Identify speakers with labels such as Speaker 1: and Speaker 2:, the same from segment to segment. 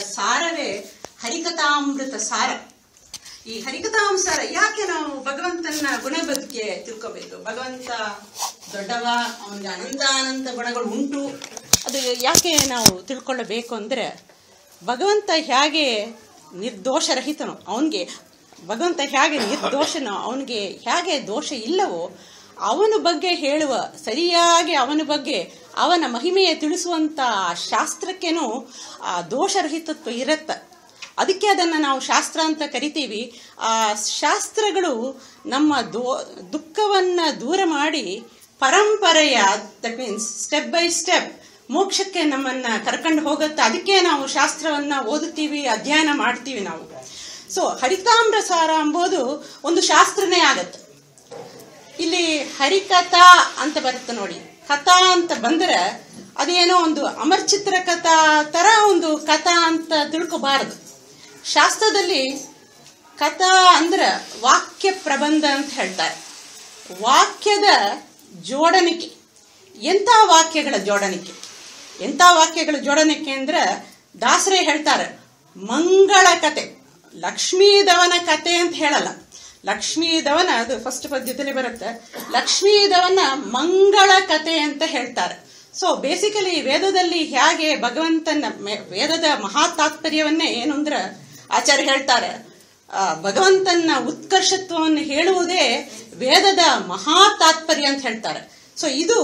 Speaker 1: ಸಾರವೇ ಹರಿಕಥಾಮೃತ ಸಾರ. ಈ ಹರಿಕಥಾಂಸಾರ ಯಾಕೆ ನಾವು ಭಗವಂತನ ಗುಣ ಬಗ್ಗೆ ತಿಳ್ಕೋಬೇಕು? ಭಗವಂತ ದೊಡ್ಡವ, ಅವನಿಗೆ ಅನಂತ ಅನಂತ ಗುಣಗಳು ಉಂಟು. ಅದು ಯಾಕೆ ನಾವು ತಿಳ್ಕೊಳ್ಳಬೇಕು ಅಂದರೆ, ಭಗವಂತ ಹೇಗೆ ನಿರ್ದೋಷರಹಿತನು, ಅವನಿಗೆ ಭಗವಂತ ಹೇಗೆ ನಿರ್ದೋಷನೋ, ಅವನಿಗೆ ಹೇಗೆ ದೋಷ ಇಲ್ಲವೋ ಅವನ ಬಗ್ಗೆ ಹೇಳುವ, ಸರಿಯಾಗಿ ಅವನ ಬಗ್ಗೆ ಅವನ ಮಹಿಮೆಯ ತಿಳಿಸುವಂಥ ಶಾಸ್ತ್ರಕ್ಕೇನು, ಆ, ದೋಷರಹಿತತ್ವ ಇರತ್ತ. ಅದಕ್ಕೆ ಅದನ್ನು ನಾವು ಶಾಸ್ತ್ರ ಅಂತ ಕರಿತೀವಿ. ಆ, ಶಾಸ್ತ್ರಗಳು ನಮ್ಮ ದೋ, ದುಃಖವನ್ನು ದೂರ ಮಾಡಿ ಪರಂಪರೆಯ that means step by step ಮೋಕ್ಷಕ್ಕೆ ನಮ್ಮನ್ನ ಕರ್ಕೊಂಡು ಹೋಗುತ್ತೆ. ಅದಕ್ಕೆ ನಾವು ಶಾಸ್ತ್ರವನ್ನ ಓದುತ್ತೀವಿ, ಅಧ್ಯಯನ ಮಾಡ್ತೀವಿ ನಾವು. ಸೊ ಹರಿತಾಮ್ರ ಸಾರ ಎಂಬುದು ಒಂದು ಶಾಸ್ತ್ರನೇ ಆಗತ್ತೆ. ಇಲ್ಲಿ ಹರಿಕಥಾ ಅಂತ ಬರುತ್ತೆ ನೋಡಿ. ಕಥಾ ಅಂತ ಬಂದ್ರೆ ಅದೇನೋ ಒಂದು ಅಮರ್ಚಿತ್ರ ಕಥಾ ತರ ಒಂದು ಕಥಾ ಅಂತ ತಿಳ್ಕೋಬಾರದು. ಶಾಸ್ತ್ರದಲ್ಲಿ ಕಥಾ ಅಂದ್ರೆ ವಾಕ್ಯ ಪ್ರಬಂಧ ಅಂತ ಹೇಳ್ತಾರೆ. ವಾಕ್ಯದ ಜೋಡಣಿಕೆ ಎಂಥ ವಾಕ್ಯಗಳ ಜೋಡಣಿಕೆ ಎಂಥ ವಾಕ್ಯಗಳ ಜೋಡಣಿಕೆ ಅಂದ್ರೆ ದಾಸರೇ ಹೇಳ್ತಾರೆ, ಮಂಗಳ ಕತೆ ಲಕ್ಷ್ಮೀದವನ ಕತೆ ಅಂತ ಹೇಳಲ್ಲ. ಲಕ್ಷ್ಮೀದವನ ಅದು ಫಸ್ಟ್ ಪದ್ಯದಲ್ಲಿ ಬರುತ್ತೆ. ಲಕ್ಷ್ಮೀದವನ ಮಂಗಳ ಕತೆ ಅಂತ ಹೇಳ್ತಾರೆ. ಸೊ ಬೇಸಿಕಲಿ ವೇದದಲ್ಲಿ ಹೇಗೆ ಭಗವಂತನ ವೇದದ ಮಹಾ ತಾತ್ಪರ್ಯವನ್ನೇ ಏನು ಅಂದ್ರೆ ಆಚಾರ್ಯ ಹೇಳ್ತಾರೆ. ಭಗವಂತನ ಉತ್ಕರ್ಷತ್ವವನ್ನು ಹೇಳುವುದೇ ವೇದದ ಮಹಾ ತಾತ್ಪರ್ಯ ಅಂತ ಹೇಳ್ತಾರೆ. ಸೊ ಇದು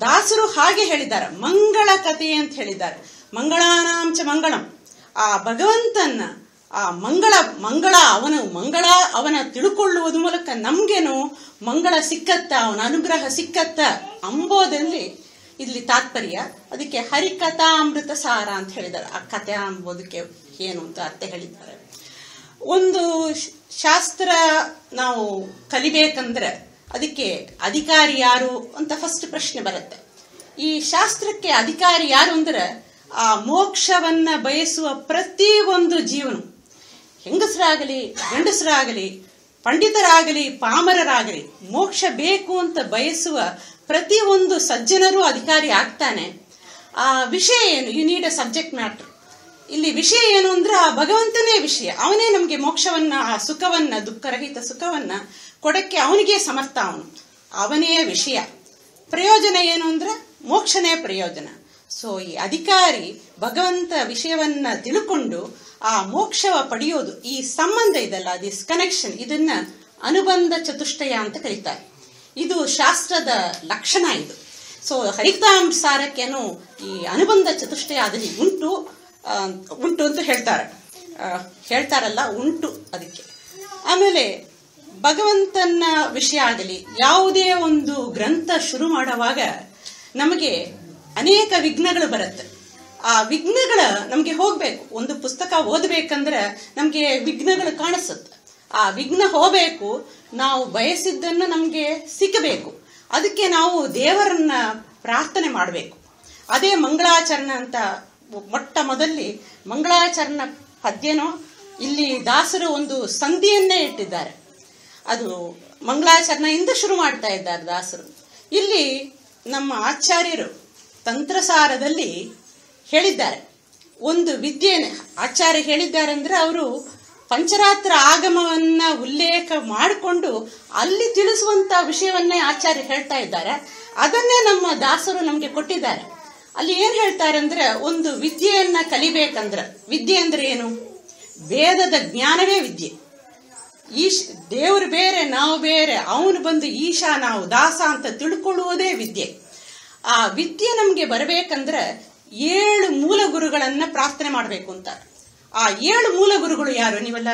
Speaker 1: ದಾಸರು ಹಾಗೆ ಹೇಳಿದ್ದಾರೆ. ಮಂಗಳ ಕಥೆ ಅಂತ ಹೇಳಿದ್ದಾರೆ. ಮಂಗಳಾನಾಂಚ ಮಂಗಳಂ. ಆ ಭಗವಂತನ ಆ ಮಂಗಳ ಮಂಗಳ ಅವನು, ಮಂಗಳ ಅವನ ತಿಳ್ಕೊಳ್ಳುವುದು ಮೂಲಕ ನಮ್ಗೇನು ಮಂಗಳ ಸಿಕ್ಕತ್ತ, ಅವನ ಅನುಗ್ರಹ ಸಿಕ್ಕತ್ತ ಅಂಬೋದಲ್ಲಿ ಇಲ್ಲಿ ತಾತ್ಪರ್ಯ. ಅದಕ್ಕೆ ಹರಿಕಥಾಮೃತ ಸಾರ ಅಂತ ಹೇಳಿದ್ದಾರೆ. ಆ ಕಥೆ ಅಂಬೋದಕ್ಕೆ ಏನು ಅಂತ ಅತ್ತೆ ಹೇಳಿದ್ದಾರೆ. ಒಂದು ಶಾಸ್ತ್ರ ನಾವು ಕಲಿಬೇಕಂದ್ರೆ ಅದಕ್ಕೆ ಅಧಿಕಾರಿ ಯಾರು ಅಂತ ಫಸ್ಟ್ ಪ್ರಶ್ನೆ ಬರುತ್ತೆ. ಈ ಶಾಸ್ತ್ರಕ್ಕೆ ಅಧಿಕಾರಿ ಯಾರು ಅಂದ್ರೆ ಆ ಮೋಕ್ಷವನ್ನ ಬಯಸುವ ಪ್ರತಿ ಒಂದು ಜೀವನು. ಹೆಂಗಸರಾಗಲಿ, ಗಂಡಸರಾಗಲಿ, ಪಂಡಿತರಾಗಲಿ, ಪಾಮರರಾಗಲಿ, ಮೋಕ್ಷ ಬೇಕು ಅಂತ ಬಯಸುವ ಒಂದು ಸಜ್ಜನರು ಅಧಿಕಾರಿ ಆಗ್ತಾನೆ. ಆ ವಿಷಯ ಏನು? You need a subject matter ಇಲ್ಲಿ ವಿಷಯ ಏನು ಅಂದ್ರೆ ಆ ಭಗವಂತನೇ ವಿಷಯ. ಅವನೇ ನಮಗೆ ಮೋಕ್ಷವನ್ನ, ಆ ಸುಖವನ್ನ, ದುಃಖರಹಿತ ಸುಖವನ್ನ ಕೊಡಕ್ಕೆ ಅವನಿಗೆ ಸಮರ್ಥ ಅವನು. ಅವನೇ ವಿಷಯ. ಪ್ರಯೋಜನ ಏನು ಅಂದ್ರೆ ಮೋಕ್ಷನೇ ಪ್ರಯೋಜನ. ಸೊ ಈ ಅಧಿಕಾರಿ ಭಗವಂತ ವಿಷಯವನ್ನ ತಿಳ್ಕೊಂಡು ಆ ಮೋಕ್ಷವ ಪಡೆಯೋದು ಈ ಸಂಬಂಧ ಇದಲ್ಲ ದಿಸ್ ಕನೆಕ್ಷನ್ ಇದನ್ನ ಅನುಬಂಧ ಚತುಷ್ಟಯ ಅಂತ ಕರೀತಾರೆ. ಇದು ಶಾಸ್ತ್ರದ ಲಕ್ಷಣ ಇದು. ಸೊ ಹರಿತಾಂಸಾರಕ್ಕೇನು ಈ ಅನುಬಂಧ ಚತುಷ್ಟಯ ಅದರಲ್ಲಿ ಉಂಟು ಉಂಟು ಅಂತ ಹೇಳ್ತಾರೆ. ಹೇಳ್ತಾರಲ್ಲ, ಉಂಟು ಅದಕ್ಕೆ. ಆಮೇಲೆ ಭಗವಂತನ ವಿಷಯ ಆಗಲಿ, ಯಾವುದೇ ಒಂದು ಗ್ರಂಥ ಶುರು ಮಾಡುವಾಗ ನಮಗೆ ಅನೇಕ ವಿಘ್ನಗಳು ಬರುತ್ತೆ. ಆ ವಿಘ್ನಗಳ ನಮಗೆ ಹೋಗ್ಬೇಕು. ಒಂದು ಪುಸ್ತಕ ಓದ್ಬೇಕಂದ್ರೆ ನಮಗೆ ವಿಘ್ನಗಳು ಕಾಣಿಸುತ್ತೆ. ಆ ವಿಘ್ನ ಹೋಗಬೇಕು, ನಾವು ಬಯಸಿದ್ದನ್ನು ನಮಗೆ ಸಿಕ್ಕಬೇಕು. ಅದಕ್ಕೆ ನಾವು ದೇವರನ್ನ ಪ್ರಾರ್ಥನೆ ಮಾಡಬೇಕು. ಅದೇ ಮಂಗಳಾಚರಣ ಅಂತ ಮೊಟ್ಟ ಮೊದಲಿ ಮಂಗಳಾಚರಣ ಪದ್ಯನೋ, ಇಲ್ಲಿ ದಾಸರು ಒಂದು ಸಂಧಿಯನ್ನೇ ಇಟ್ಟಿದ್ದಾರೆ. ಅದು ಮಂಗಳಾಚರಣೆಯಿಂದ ಶುರು ಮಾಡ್ತಾ ಇದ್ದಾರೆ ದಾಸರು. ಇಲ್ಲಿ ನಮ್ಮ ಆಚಾರ್ಯರು ತಂತ್ರಸಾರದಲ್ಲಿ ಹೇಳಿದ್ದಾರೆ. ಒಂದು ವಿದ್ಯೆನೆ ಆಚಾರ್ಯ ಹೇಳಿದ್ದಾರೆ ಅಂದರೆ ಅವರು ಪಂಚರಾತ್ರ ಆಗಮವನ್ನ ಉಲ್ಲೇಖ ಮಾಡಿಕೊಂಡು ಅಲ್ಲಿ ತಿಳಿಸುವಂತ ವಿಷಯವನ್ನೇ ಆಚಾರ್ಯ ಹೇಳ್ತಾ ಇದ್ದಾರೆ. ಅದನ್ನೇ ನಮ್ಮ ದಾಸರು ನಮಗೆ ಕೊಟ್ಟಿದ್ದಾರೆ. ಅಲ್ಲಿ ಏನ್ ಹೇಳ್ತಾರೆ ಅಂದ್ರೆ ಒಂದು ವಿದ್ಯೆಯನ್ನ ಕಲಿಬೇಕಂದ್ರೆ, ವಿದ್ಯೆ ಅಂದ್ರೆ ಏನು? ವೇದದ ಜ್ಞಾನವೇ ವಿದ್ಯೆ. ಈಶ್, ದೇವರು ಬೇರೆ, ನಾವು ಬೇರೆ, ಅವನು ಬಂದು ಈಶಾ, ನಾವು ದಾಸ ಅಂತ ತಿಳ್ಕೊಳ್ಳುವುದೇ ವಿದ್ಯೆ. ಆ ವಿದ್ಯೆ ನಮಗೆ ಬರಬೇಕಂದ್ರೆ ಏಳು ಮೂಲ ಗುರುಗಳನ್ನ ಪ್ರಾರ್ಥನೆ ಮಾಡಬೇಕು ಅಂತ. ಆ ಏಳು ಮೂಲ ಗುರುಗಳು ಯಾರು? ನೀವೆಲ್ಲ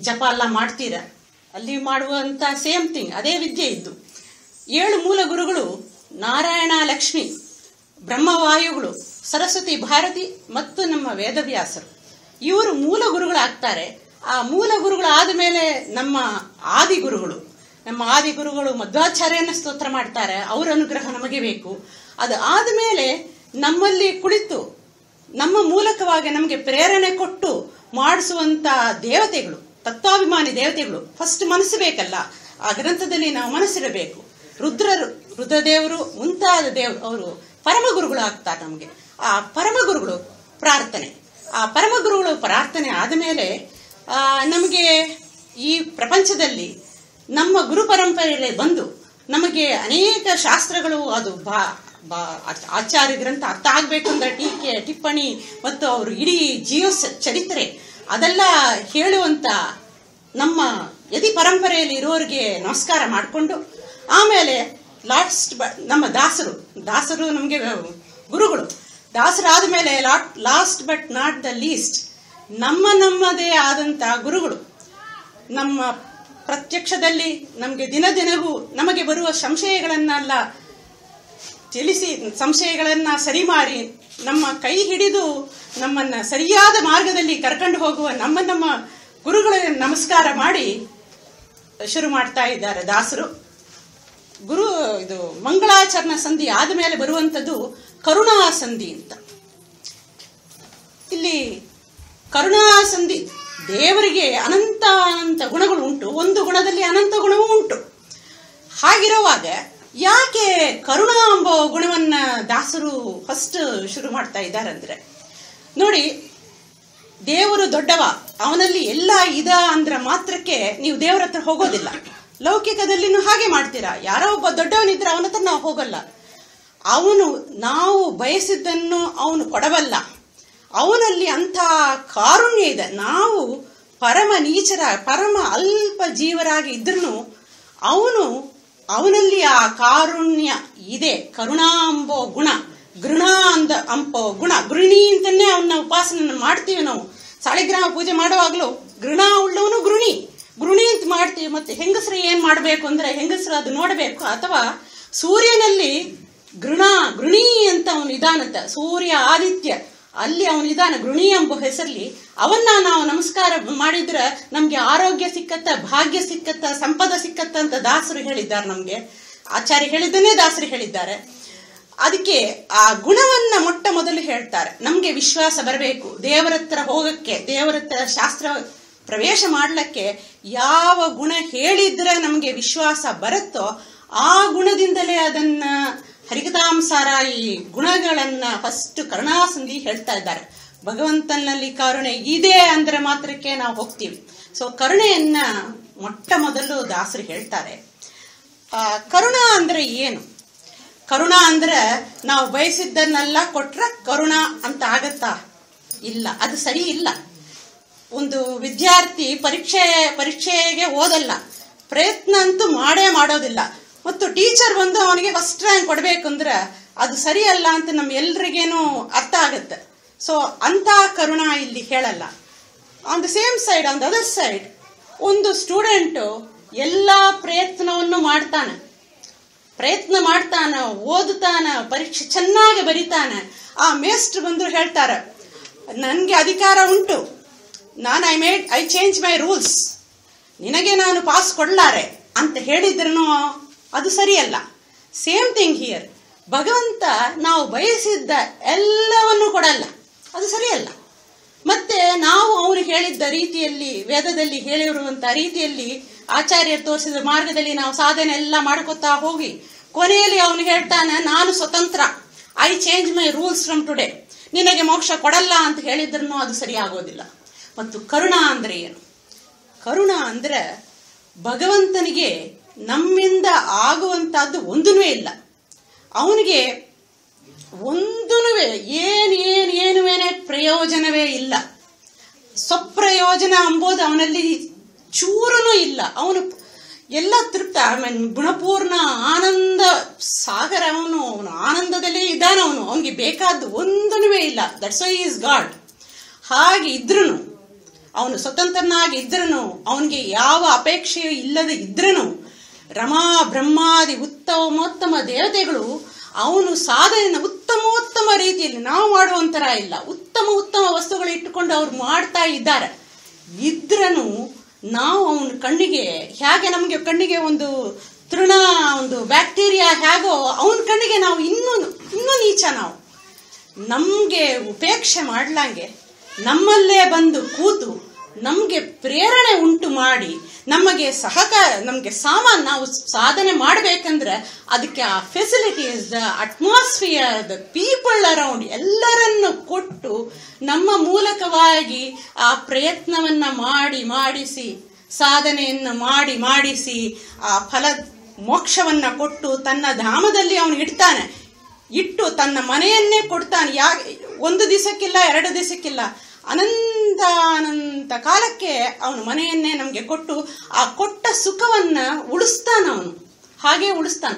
Speaker 1: ಜಪ ಎಲ್ಲ ಮಾಡ್ತೀರ? ಅಲ್ಲಿ ಮಾಡುವಂತ ಸೇಮ್ ಥಿಂಗ್, ಅದೇ ವಿದ್ಯೆ ಇದ್ದು. ಏಳು ಮೂಲ ಗುರುಗಳು ನಾರಾಯಣ, ಲಕ್ಷ್ಮಿ, ಬ್ರಹ್ಮವಾಯುಗಳು, ಸರಸ್ವತಿ, ಭಾರತಿ ಮತ್ತು ನಮ್ಮ ವೇದವ್ಯಾಸರು. ಇವರು ಮೂಲ ಗುರುಗಳಾಗ್ತಾರೆ ಆ ಮೂಲ ಗುರುಗಳಾದ ಮೇಲೆ ನಮ್ಮ ಆದಿ ಗುರುಗಳು ನಮ್ಮ ಆದಿ ಗುರುಗಳು ಮಧ್ವಾಚಾರ್ಯನ ಸ್ತೋತ್ರ ಮಾಡ್ತಾರೆ. ಅವರ ಅನುಗ್ರಹ ನಮಗೆ ಬೇಕು. ಅದು ಆದಮೇಲೆ ನಮ್ಮಲ್ಲಿ ಕುಳಿತು, ನಮ್ಮ ಮೂಲಕವಾಗಿ ನಮಗೆ ಪ್ರೇರಣೆ ಕೊಟ್ಟು ಮಾಡಿಸುವಂತ ದೇವತೆಗಳು, ತತ್ವಾಭಿಮಾನಿ ದೇವತೆಗಳು ಫಸ್ಟ್ ಮನಸ್ಸು ಬೇಕಲ್ಲ, ಆ ಗ್ರಂಥದಲ್ಲಿ ನಾವು ಮನಸ್ಸಿರಬೇಕು. ರುದ್ರರು, ರುದ್ರದೇವರು, ಮುಂತಾದ ದೇವ್, ಅವರು ಪರಮಗುರುಗಳು ಆಗ್ತಾರೆ ನಮಗೆ. ಆ ಪರಮಗುರುಗಳು ಪ್ರಾರ್ಥನೆ. ಆ ಪರಮಗುರುಗಳು ಪ್ರಾರ್ಥನೆ ಆದಮೇಲೆ ನಮಗೆ ಈ ಪ್ರಪಂಚದಲ್ಲಿ ನಮ್ಮ ಗುರು ಪರಂಪರೆಯಲ್ಲಿ ಬಂದು ನಮಗೆ ಅನೇಕ ಶಾಸ್ತ್ರಗಳು ಅದು ಬಾ ಬಾ, ಆಚ- ಆಚಾರ್ಯ ಗ್ರಂಥ ಅರ್ಥ ಆಗಬೇಕು ಅಂದ್ರೆ ಟೀಕೆ, ಟಿಪ್ಪಣಿ ಮತ್ತು ಅವರು ಇಡೀ ಜೀವ ಚರಿತ್ರೆ. ಅದೆಲ್ಲ ಹೇಳುವಂತ ನಮ್ಮ ಯತಿ ಪರಂಪರೆಯಲ್ಲಿ ಇರೋರಿಗೆ ನಮಸ್ಕಾರ ಮಾಡಿಕೊಂಡು, ಆಮೇಲೆ ಲಾಸ್ಟ್ ನಮ್ಮ ದಾಸರು ದಾಸರು ನಮಗೆ ಗುರುಗಳು. ದಾಸರಾದ ಮೇಲೆ last but not the least, ನಮ್ಮ ನಮ್ಮದೇ ಆದಂಥ ಗುರುಗಳು. ನಮ್ಮ ಪ್ರತ್ಯಕ್ಷದಲ್ಲಿ ನಮಗೆ ದಿನ ದಿನವೂ ನಮಗೆ ಬರುವ ಸಂಶಯಗಳನ್ನೆಲ್ಲ ತಿಳಿಸಿ, ಸಂಶಯಗಳನ್ನು ಸರಿ ಮಾಡಿ, ನಮ್ಮ ಕೈ ಹಿಡಿದು ನಮ್ಮನ್ನು ಸರಿಯಾದ ಮಾರ್ಗದಲ್ಲಿ ಕರ್ಕೊಂಡು ಹೋಗುವ ನಮ್ಮ ನಮ್ಮ ಗುರುಗಳಿಗೆ ನಮಸ್ಕಾರ ಮಾಡಿ ಶುರು ಮಾಡ್ತಾ ಇದ್ದಾರೆ ದಾಸರು. ಗುರು, ಇದು ಮಂಗಳಾಚರಣ ಸಂಧಿ ಆದಮೇಲೆ ಬರುವಂಥದ್ದು ಕರುಣಾ ಸಂಧಿ ಅಂತ. ಇಲ್ಲಿ ಕರುಣಾ ಸಂಧಿ ದೇವರಿಗೆ ಅನಂತ ಅನಂತ ಗುಣಗಳು ಉಂಟು. ಒಂದು ಗುಣದಲ್ಲಿ ಅನಂತ ಗುಣವೂ ಉಂಟು. ಹಾಗಿರುವಾಗ ಯಾಕೆ ಕರುಣಾ ಎಂಬ ಗುಣವನ್ನ ದಾಸರು ಫಸ್ಟ್ ಶುರು ಮಾಡ್ತಾ ಇದ್ದಾರಂದ್ರೆ? ನೋಡಿ, ದೇವರು ದೊಡ್ಡವ, ಅವನಲ್ಲಿ ಎಲ್ಲ ಇದ ಅಂದ್ರ ಮಾತ್ರಕ್ಕೆ ನೀವು ದೇವರ ಹತ್ರ ಹೋಗೋದಿಲ್ಲ. ಲೌಕಿಕದಲ್ಲಿನೂ ಹಾಗೆ ಮಾಡ್ತೀರಾ. ಯಾರೋ ಒಬ್ಬ ದೊಡ್ಡವನಿದ್ರೆ ಅವನ ಹತ್ರ ನಾವು ಹೋಗಲ್ಲ. ಅವನು ನಾವು ಬಯಸಿದ್ದನ್ನು ಅವನು ಕೊಡಬಲ್ಲ. ಅವನಲ್ಲಿ ಅಂಥ ಕಾರುಣ್ಯ ಇದೆ. ನಾವು ಪರಮ ನೀಚರ, ಪರಮ ಅಲ್ಪ ಜೀವರಾಗಿ ಇದ್ರೂ ಅವನು ಅವನಲ್ಲಿ ಆ ಕಾರುಣ್ಯ ಇದೆ. ಕರುಣಾ ಅಂಬೋ ಗುಣ ಗೃಣ ಅಂದ ಅಂಬೋ ಗುಣ. ಗೃಹಿಣಿ ಅಂತಲೇ ಅವನ್ನ ಉಪಾಸನೆ ಮಾಡ್ತೀವಿ ನಾವು. ಸಾಳಿಗ್ರಹ ಪೂಜೆ ಮಾಡುವಾಗಲೂ ಗೃಣ ಉಳ್ಳವನು ಗೃಣಿ ಗೃಣಿ ಅಂತ ಮಾಡ್ತೀವಿ, ಮತ್ತೆ ಹೆಂಗಸರು ಏನ್ ಮಾಡಬೇಕು ಅಂದ್ರೆ ಹೆಂಗಸರು ಅದು ನೋಡಬೇಕು, ಅಥವಾ ಸೂರ್ಯನಲ್ಲಿ ಗೃಣ ಗೃಣಿ ಅಂತ ಅವನು ಇದಾನಂತ ಸೂರ್ಯ ಆದಿತ್ಯ. ಅಲ್ಲಿ ಅವನು ಇದಾನ ಗೃಣಿ ಎಂಬ ಹೆಸರಲ್ಲಿ ಅವನ್ನ ನಾವು ನಮಸ್ಕಾರ ಮಾಡಿದ್ರೆ ನಮ್ಗೆ ಆರೋಗ್ಯ ಸಿಕ್ಕತ್ತ, ಭಾಗ್ಯ ಸಿಕ್ಕತ್ತ, ಸಂಪದ ಸಿಕ್ಕತ್ತ ಅಂತ ದಾಸರು ಹೇಳಿದ್ದಾರೆ ನಮ್ಗೆ. ಆಚಾರ್ಯ ಹೇಳಿದ್ದನ್ನೇ ದಾಸರು ಹೇಳಿದ್ದಾರೆ. ಅದಕ್ಕೆ ಆ ಗುಣವನ್ನ ಮೊಟ್ಟ ಮೊದಲು ಹೇಳ್ತಾರೆ. ನಮ್ಗೆ ವಿಶ್ವಾಸ ಬರಬೇಕು. ದೇವರತ್ರ ಹೋಗಕ್ಕೆ ದೇವರತ್ರ ಶಾಸ್ತ್ರ ಪ್ರವೇಶ ಮಾಡ್ಲಿಕ್ಕೆ ಯಾವ ಗುಣ ಹೇಳಿದ್ರೆ ನಮಗೆ ವಿಶ್ವಾಸ ಬರುತ್ತೋ ಆ ಗುಣದಿಂದಲೇ ಅದನ್ನ ಹರಿಕತಾಂಸಾರ ಈ ಗುಣಗಳನ್ನ ಫಸ್ಟ್ ಕರುಣಾಸಂಧಿ ಹೇಳ್ತಾ ಇದ್ದಾರೆ. ಭಗವಂತನಲ್ಲಿ ಕರುಣೆ ಇದೆ ಅಂದ್ರೆ ಮಾತ್ರಕ್ಕೆ ನಾವು ಹೋಗ್ತೀವಿ. ಸೊ ಕರುಣೆಯನ್ನ ಮೊಟ್ಟ ಮೊದಲು ದಾಸರು ಹೇಳ್ತಾರೆ. ಕರುಣ ಅಂದ್ರೆ ಏನು? ಕರುಣ ಅಂದ್ರೆ ನಾವು ಬಯಸಿದ್ದನ್ನೆಲ್ಲ ಕೊಟ್ರೆ ಕರುಣ ಅಂತ ಆಗತ್ತಾ? ಇಲ್ಲ, ಅದು ಸರಿ ಇಲ್ಲ. ಒಂದು ವಿದ್ಯಾರ್ಥಿ ಪರೀಕ್ಷೆ, ಪರೀಕ್ಷೆಗೆ ಓದಲ್ಲ. ಪ್ರಯತ್ನ ಅಂತೂ ಮಾಡೇ ಮಾಡೋದಿಲ್ಲ. ಮತ್ತು ಟೀಚರ್ ಬಂದು ಅವನಿಗೆ ಫಸ್ಟ್ ರ್ಯಾಂಕ್ ಕೊಡಬೇಕಂದ್ರೆ ಅದು ಸರಿಯಲ್ಲ ಅಂತ ನಮ್ಮ ಎಲ್ರಿಗೇನು ಅರ್ಥ ಆಗುತ್ತೆ. ಸೊ ಅಂಥ ಕರುಣ ಇಲ್ಲಿ ಹೇಳಲ್ಲ. On the same side on the other side ಒಂದು ಸ್ಟೂಡೆಂಟು ಎಲ್ಲ ಪ್ರಯತ್ನವನ್ನು ಮಾಡ್ತಾನೆ. ಪ್ರಯತ್ನ ಮಾಡ್ತಾನ, ಓದುತ್ತಾನ, ಪರೀಕ್ಷೆ ಚೆನ್ನಾಗಿ ಬರಿತಾನೆ. ಆ ಮೇಸ್ಟ್ ಬಂದು ಹೇಳ್ತಾರೆ, ನನಗೆ ಅಧಿಕಾರ ಉಂಟು. ನಾನು I made I change my rules ನಿನಗೆ ನಾನು ಪಾಸ್ ಕೊಡಲಾರೆ. ಅಂತ ಹೇಳಿದ್ರೂ ಅದು ಸರಿಯಲ್ಲ. ಸೇಮ್ ಥಿಂಗ್ ಹಿಯರ್ ಭಗವಂತ ನಾವು ಬಯಸಿದ್ದ ಎಲ್ಲವನ್ನು ಕೊಡಲ್ಲ. ಅದು ಸರಿಯಲ್ಲ. ಮತ್ತೆ ನಾವು ಅವನು ಹೇಳಿದ್ದ ರೀತಿಯಲ್ಲಿ, ವೇದದಲ್ಲಿ ಹೇಳಿರುವಂತ ರೀತಿಯಲ್ಲಿ ಆಚಾರ್ಯರು ತೋರಿಸಿದ ಮಾರ್ಗದಲ್ಲಿ ನಾವು ಸಾಧನೆ ಎಲ್ಲ ಮಾಡ್ಕೊತಾ ಹೋಗಿ, ಕೊನೆಯಲ್ಲಿ ಅವನು ಹೇಳ್ತಾನೆ, ನಾನು ಸ್ವತಂತ್ರ. I change my rules from today ನಿನಗೆ ಮೋಕ್ಷ ಕೊಡಲ್ಲ ಅಂತ ಹೇಳಿದ್ರೂ ಅದು ಸರಿಯಾಗೋದಿಲ್ಲ. ಮತ್ತು ಕರುಣ ಅಂದ್ರೆ ಏನು? ಕರುಣ ಅಂದ್ರೆ ಭಗವಂತನಿಗೆ ನಮ್ಮಿಂದ ಆಗುವಂಥದ್ದು ಒಂದೂ ಇಲ್ಲ. ಅವನಿಗೆ ಒಂದೂ ಏನು ಏನೇನೂ ಏನೇ ಪ್ರಯೋಜನವೇ ಇಲ್ಲ. ಸ್ವಪ್ರಯೋಜನ ಅಂಬೋದು ಅವನಲ್ಲಿ ಚೂರನೂ ಇಲ್ಲ. ಅವನು ಎಲ್ಲ ತೃಪ್ತ ಮೀನ್ ಗುಣಪೂರ್ಣ ಆನಂದ ಸಾಗರ ಅವನು ಅವನು ಆನಂದದಲ್ಲಿ ಇದ್ದಾನ ಅವನು. ಅವನಿಗೆ ಬೇಕಾದ್ದು ಒಂದೂ ಇಲ್ಲ. ದಟ್ಸ್ ವೈ ಈಸ್ ಗಾಡ್ ಹಾಗೆ ಇದ್ರೂ ಅವನು ಸ್ವತಂತ್ರನಾಗಿ ಇದ್ರೂ ಅವನಿಗೆ ಯಾವ ಅಪೇಕ್ಷೆಯೂ ಇಲ್ಲದೆ ಇದ್ರನು ರಮಾ ಬ್ರಹ್ಮಾದಿ ಉತ್ತಮೋತ್ತಮ ದೇವತೆಗಳು, ಅವನು ಸಾಧನೆಯ ಉತ್ತಮೋತ್ತಮ ರೀತಿಯಲ್ಲಿ ನಾವು ಮಾಡುವಂತರ ಇಲ್ಲ. ಉತ್ತಮ ಉತ್ತಮ ವಸ್ತುಗಳು ಇಟ್ಟುಕೊಂಡು ಅವ್ರು ಮಾಡ್ತಾ ಇದ್ದಾರೆ. ಇದ್ರನು ನಾವು ಅವನ ಕಣ್ಣಿಗೆ, ಹೇಗೆ ನಮಗೆ ಕಣ್ಣಿಗೆ ಒಂದು ತೃಣ, ಒಂದು ಬ್ಯಾಕ್ಟೀರಿಯಾ ಹೇಗೋ ಅವನ ಕಣ್ಣಿಗೆ ನಾವು ಇನ್ನೂ ಇನ್ನೂ ನೀಚ ನಾವು. ನಮಗೆ ಉಪೇಕ್ಷೆ ಮಾಡ್ಲಂಗೆ, ನಮ್ಮಲ್ಲೇ ಬಂದು ಕೂತು ನಮಗೆ ಪ್ರೇರಣೆ ಉಂಟು ಮಾಡಿ ನಮಗೆ ಸಹಕಾರ, ನಮಗೆ ಸಾಮಾನು ನಾವು ಸಾಧನೆ ಮಾಡಬೇಕಂದ್ರೆ ಅದಕ್ಕೆ ಆ facilities the atmosphere the people around ಎಲ್ಲರನ್ನು ಕೊಟ್ಟು ನಮ್ಮ ಮೂಲಕವಾಗಿ ಆ ಪ್ರಯತ್ನವನ್ನ ಮಾಡಿ, ಮಾಡಿಸಿ, ಸಾಧನೆಯನ್ನು ಮಾಡಿ, ಮಾಡಿಸಿ, ಆ ಫಲ ಮೋಕ್ಷವನ್ನ ಕೊಟ್ಟು ತನ್ನ ಧಾಮದಲ್ಲಿ ಅವನು ಇಡ್ತಾನೆ. ಇಟ್ಟು ತನ್ನ ಮನೆಯನ್ನೇ ಕೊಡ್ತಾನೆ. ಯಾ, ಒಂದು ದಿವಸಕ್ಕಿಲ್ಲ ಎರಡು ದಿವಸಕ್ಕಿಲ್ಲ ಅನಂತ ಅನಂತ ಕಾಲಕ್ಕೆ ಅವನು ಮನೆಯನ್ನೇ ನಮಗೆ ಕೊಟ್ಟು ಆ ಕೊಟ್ಟ ಸುಖವನ್ನ ಉಳಿಸ್ತಾನ ಅವನು. ಹಾಗೆ ಉಳಿಸ್ತಾನ.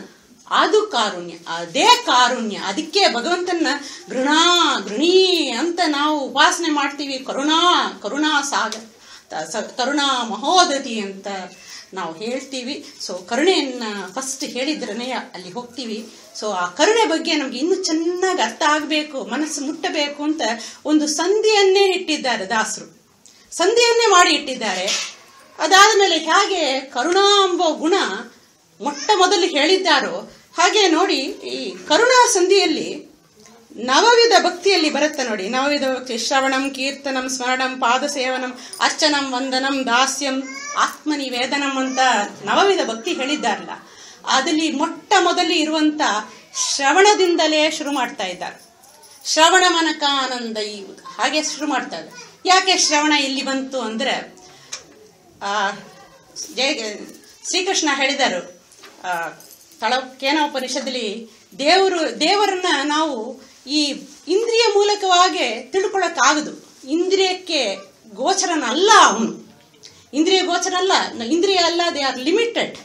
Speaker 1: ಅದು ಕಾರುಣ್ಯ. ಅದೇ ಕಾರುಣ್ಯ. ಅದಕ್ಕೆ ಭಗವಂತನ ಗೃಣಾ ಗೃಣೀ ಅಂತ ನಾವು ಉಪಾಸನೆ ಮಾಡ್ತೀವಿ. ಕರುಣಾ ಕರುಣಾ ಸಾಗ ಕರುಣಾ ಮಹೋದತಿ ಅಂತ ನಾವು ಹೇಳ್ತೀವಿ. ಸೊ ಕರುಣೆಯನ್ನ ಫಸ್ಟ್ ಹೇಳಿದ್ರನೇ ಅಲ್ಲಿ ಹೋಗ್ತೀವಿ. ಸೊ ಆ ಕರುಣೆ ಬಗ್ಗೆ ನಮ್ಗೆ ಇನ್ನೂ ಚೆನ್ನಾಗಿ ಅರ್ಥ ಆಗಬೇಕು, ಮನಸ್ಸು ಮುಟ್ಟಬೇಕು ಅಂತ ಒಂದು ಸಂಧಿಯನ್ನೇ ಇಟ್ಟಿದ್ದಾರೆ ದಾಸರು. ಸಂಧಿಯನ್ನೇ ಮಾಡಿ ಇಟ್ಟಿದ್ದಾರೆ. ಅದಾದ ಮೇಲೆ ಹೇಗೆ ಕರುಣಾ ಎಂಬ ಗುಣ ಮೊಟ್ಟ ಮೊದಲು ಹೇಳಿದ್ದಾರೋ ಹಾಗೆ ನೋಡಿ ಈ ಕರುಣಾ ಸಂಧಿಯಲ್ಲಿ ನವವಿಧ ಭಕ್ತಿಯಲ್ಲಿ ಬರುತ್ತೆ ನೋಡಿ. ನವವಿಧ ಭಕ್ತಿ ಶ್ರವಣಂ ಕೀರ್ತನಂ ಸ್ಮರಣಂ ಪಾದ ಸೇವನಂ ಅರ್ಚನಂ ವಂದನಂ ದಾಸ್ಯಂ ಆತ್ಮನಿವೇದನಂ ಅಂತ ನವವಿಧ ಭಕ್ತಿ ಹೇಳಿದ್ದಾರಲ್ಲ. ಅದರಲ್ಲಿ ಮೊಟ್ಟ ಮೊದಲು ಇರುವಂತ ಶ್ರವಣದಿಂದಲೇ ಶುರು ಮಾಡ್ತಾ ಇದ್ದಾರೆ. ಶ್ರವಣ ಮನಕ ಆನಂದ ಈ ಹಾಗೆ ಶುರು ಮಾಡ್ತಾ ಇದ್ದಾರೆ. ಯಾಕೆ ಶ್ರವಣ ಇಲ್ಲಿ ಬಂತು ಅಂದ್ರೆ ಆ, ಶ್ರೀಕೃಷ್ಣ ಹೇಳಿದರು ಆ, ತಳಕೇನ ಉಪನಿಷದಲ್ಲಿ ದೇವರು ದೇವರನ್ನ ನಾವು ಈ ಇಂದ್ರಿಯ ಮೂಲಕವಾಗಿ ತಿಳ್ಕೊಳಕ್ಕಾಗದು ಇಂದ್ರಿಯಕ್ಕೆ ಗೋಚರನಲ್ಲ ಅವನು. ಇಂದ್ರಿಯ ಗೋಚರ ಅಲ್ಲ ಇಂದ್ರಿಯ ಅಲ್ಲ they are limited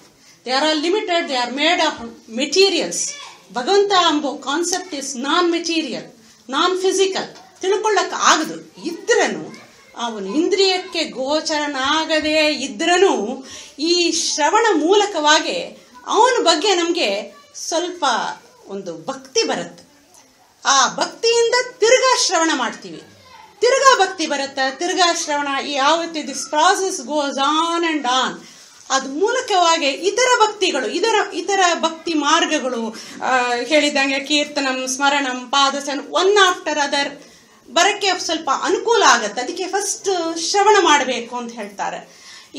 Speaker 1: they are all limited they are made of materials ಭಗವಂತ ಅಂಬೋ concept is non material non physical ತಿಳ್ಕೊಳ್ಳಕ್ ಆಗದು ಇದ್ರನು, ಅವನು ಇಂದ್ರಿಯಕ್ಕೆ ಗೋಚರನಾಗದೇ ಇದ್ರನು, ಈ ಶ್ರವಣ ಮೂಲಕವಾಗಿ ಅವನ ಬಗ್ಗೆ ನಮಗೆ ಸ್ವಲ್ಪ ಒಂದು ಭಕ್ತಿ ಬರುತ್ತೆ. ಆ ಭಕ್ತಿಯಿಂದ ತಿರ್ಗಾ ಶ್ರವಣ ಮಾಡ್ತೀವಿ. ತಿರ್ಗಾ ಭಕ್ತಿ ಬರುತ್ತೆ, ತಿರ್ಗಾ ಶ್ರವಣ ಯಾವತ್ತಿ this process goes on and on ಅದು ಮೂಲಕವಾಗಿ ಇತರ ಭಕ್ತಿಗಳು, ಇದರ, ಇತರ ಭಕ್ತಿ ಮಾರ್ಗಗಳು ಹೇಳಿದಂಗೆ ಕೀರ್ತನಂ, ಸ್ಮರಣಂ, ಪಾದಸನ್ ಒನ್ ಆಫ್ಟರ್ ಅದರ್ ಬರಕ್ಕೆ ಸ್ವಲ್ಪ ಅನುಕೂಲ ಆಗತ್ತೆ. ಅದಕ್ಕೆ ಫಸ್ಟ್ ಶ್ರವಣ ಮಾಡಬೇಕು ಅಂತ ಹೇಳ್ತಾರೆ.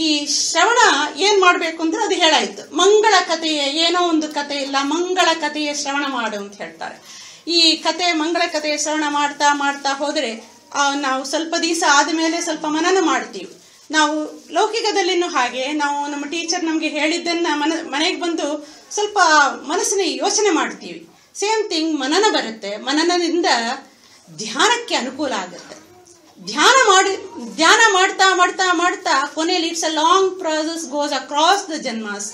Speaker 1: ಈ ಶ್ರವಣ ಏನ್ ಮಾಡ್ಬೇಕು ಅಂದ್ರೆ ಅದು ಹೇಳಾಯ್ತು. ಮಂಗಳ ಕಥೆಯ, ಏನೋ ಒಂದು ಕಥೆ ಇಲ್ಲ, ಮಂಗಳ ಕಥೆಯ ಶ್ರವಣ ಮಾಡು ಅಂತ ಹೇಳ್ತಾರೆ. ಈ ಕತೆ, ಮಂಗಳ ಕತೆ ಶ್ರವಣ ಮಾಡ್ತಾ ಮಾಡ್ತಾ ಹೋದರೆ ನಾವು ಸ್ವಲ್ಪ ದಿವಸ ಆದಮೇಲೆ ಸ್ವಲ್ಪ ಮನನ ಮಾಡ್ತೀವಿ. ನಾವು ಲೌಕಿಕದಲ್ಲಿನೂ ಹಾಗೆ, ನಾವು ನಮ್ಮ ಟೀಚರ್ ನಮಗೆ ಹೇಳಿದ್ದನ್ನು ಮನ, ಮನೆಗೆ ಬಂದು ಸ್ವಲ್ಪ ಮನಸ್ಸಿನ ಯೋಚನೆ ಮಾಡ್ತೀವಿ. ಸೇಮ್ ಥಿಂಗ್ ಮನನ ಬರುತ್ತೆ. ಮನನದಿಂದ ಧ್ಯಾನಕ್ಕೆ ಅನುಕೂಲ ಆಗುತ್ತೆ. ಧ್ಯಾನ ಮಾಡಿ, ಧ್ಯಾನ ಮಾಡ್ತಾ ಮಾಡ್ತಾ ಮಾಡ್ತಾ ಕೊನೆಯಲ್ಲಿ it's a long process goes across the ಜನ್ಮಾಸ್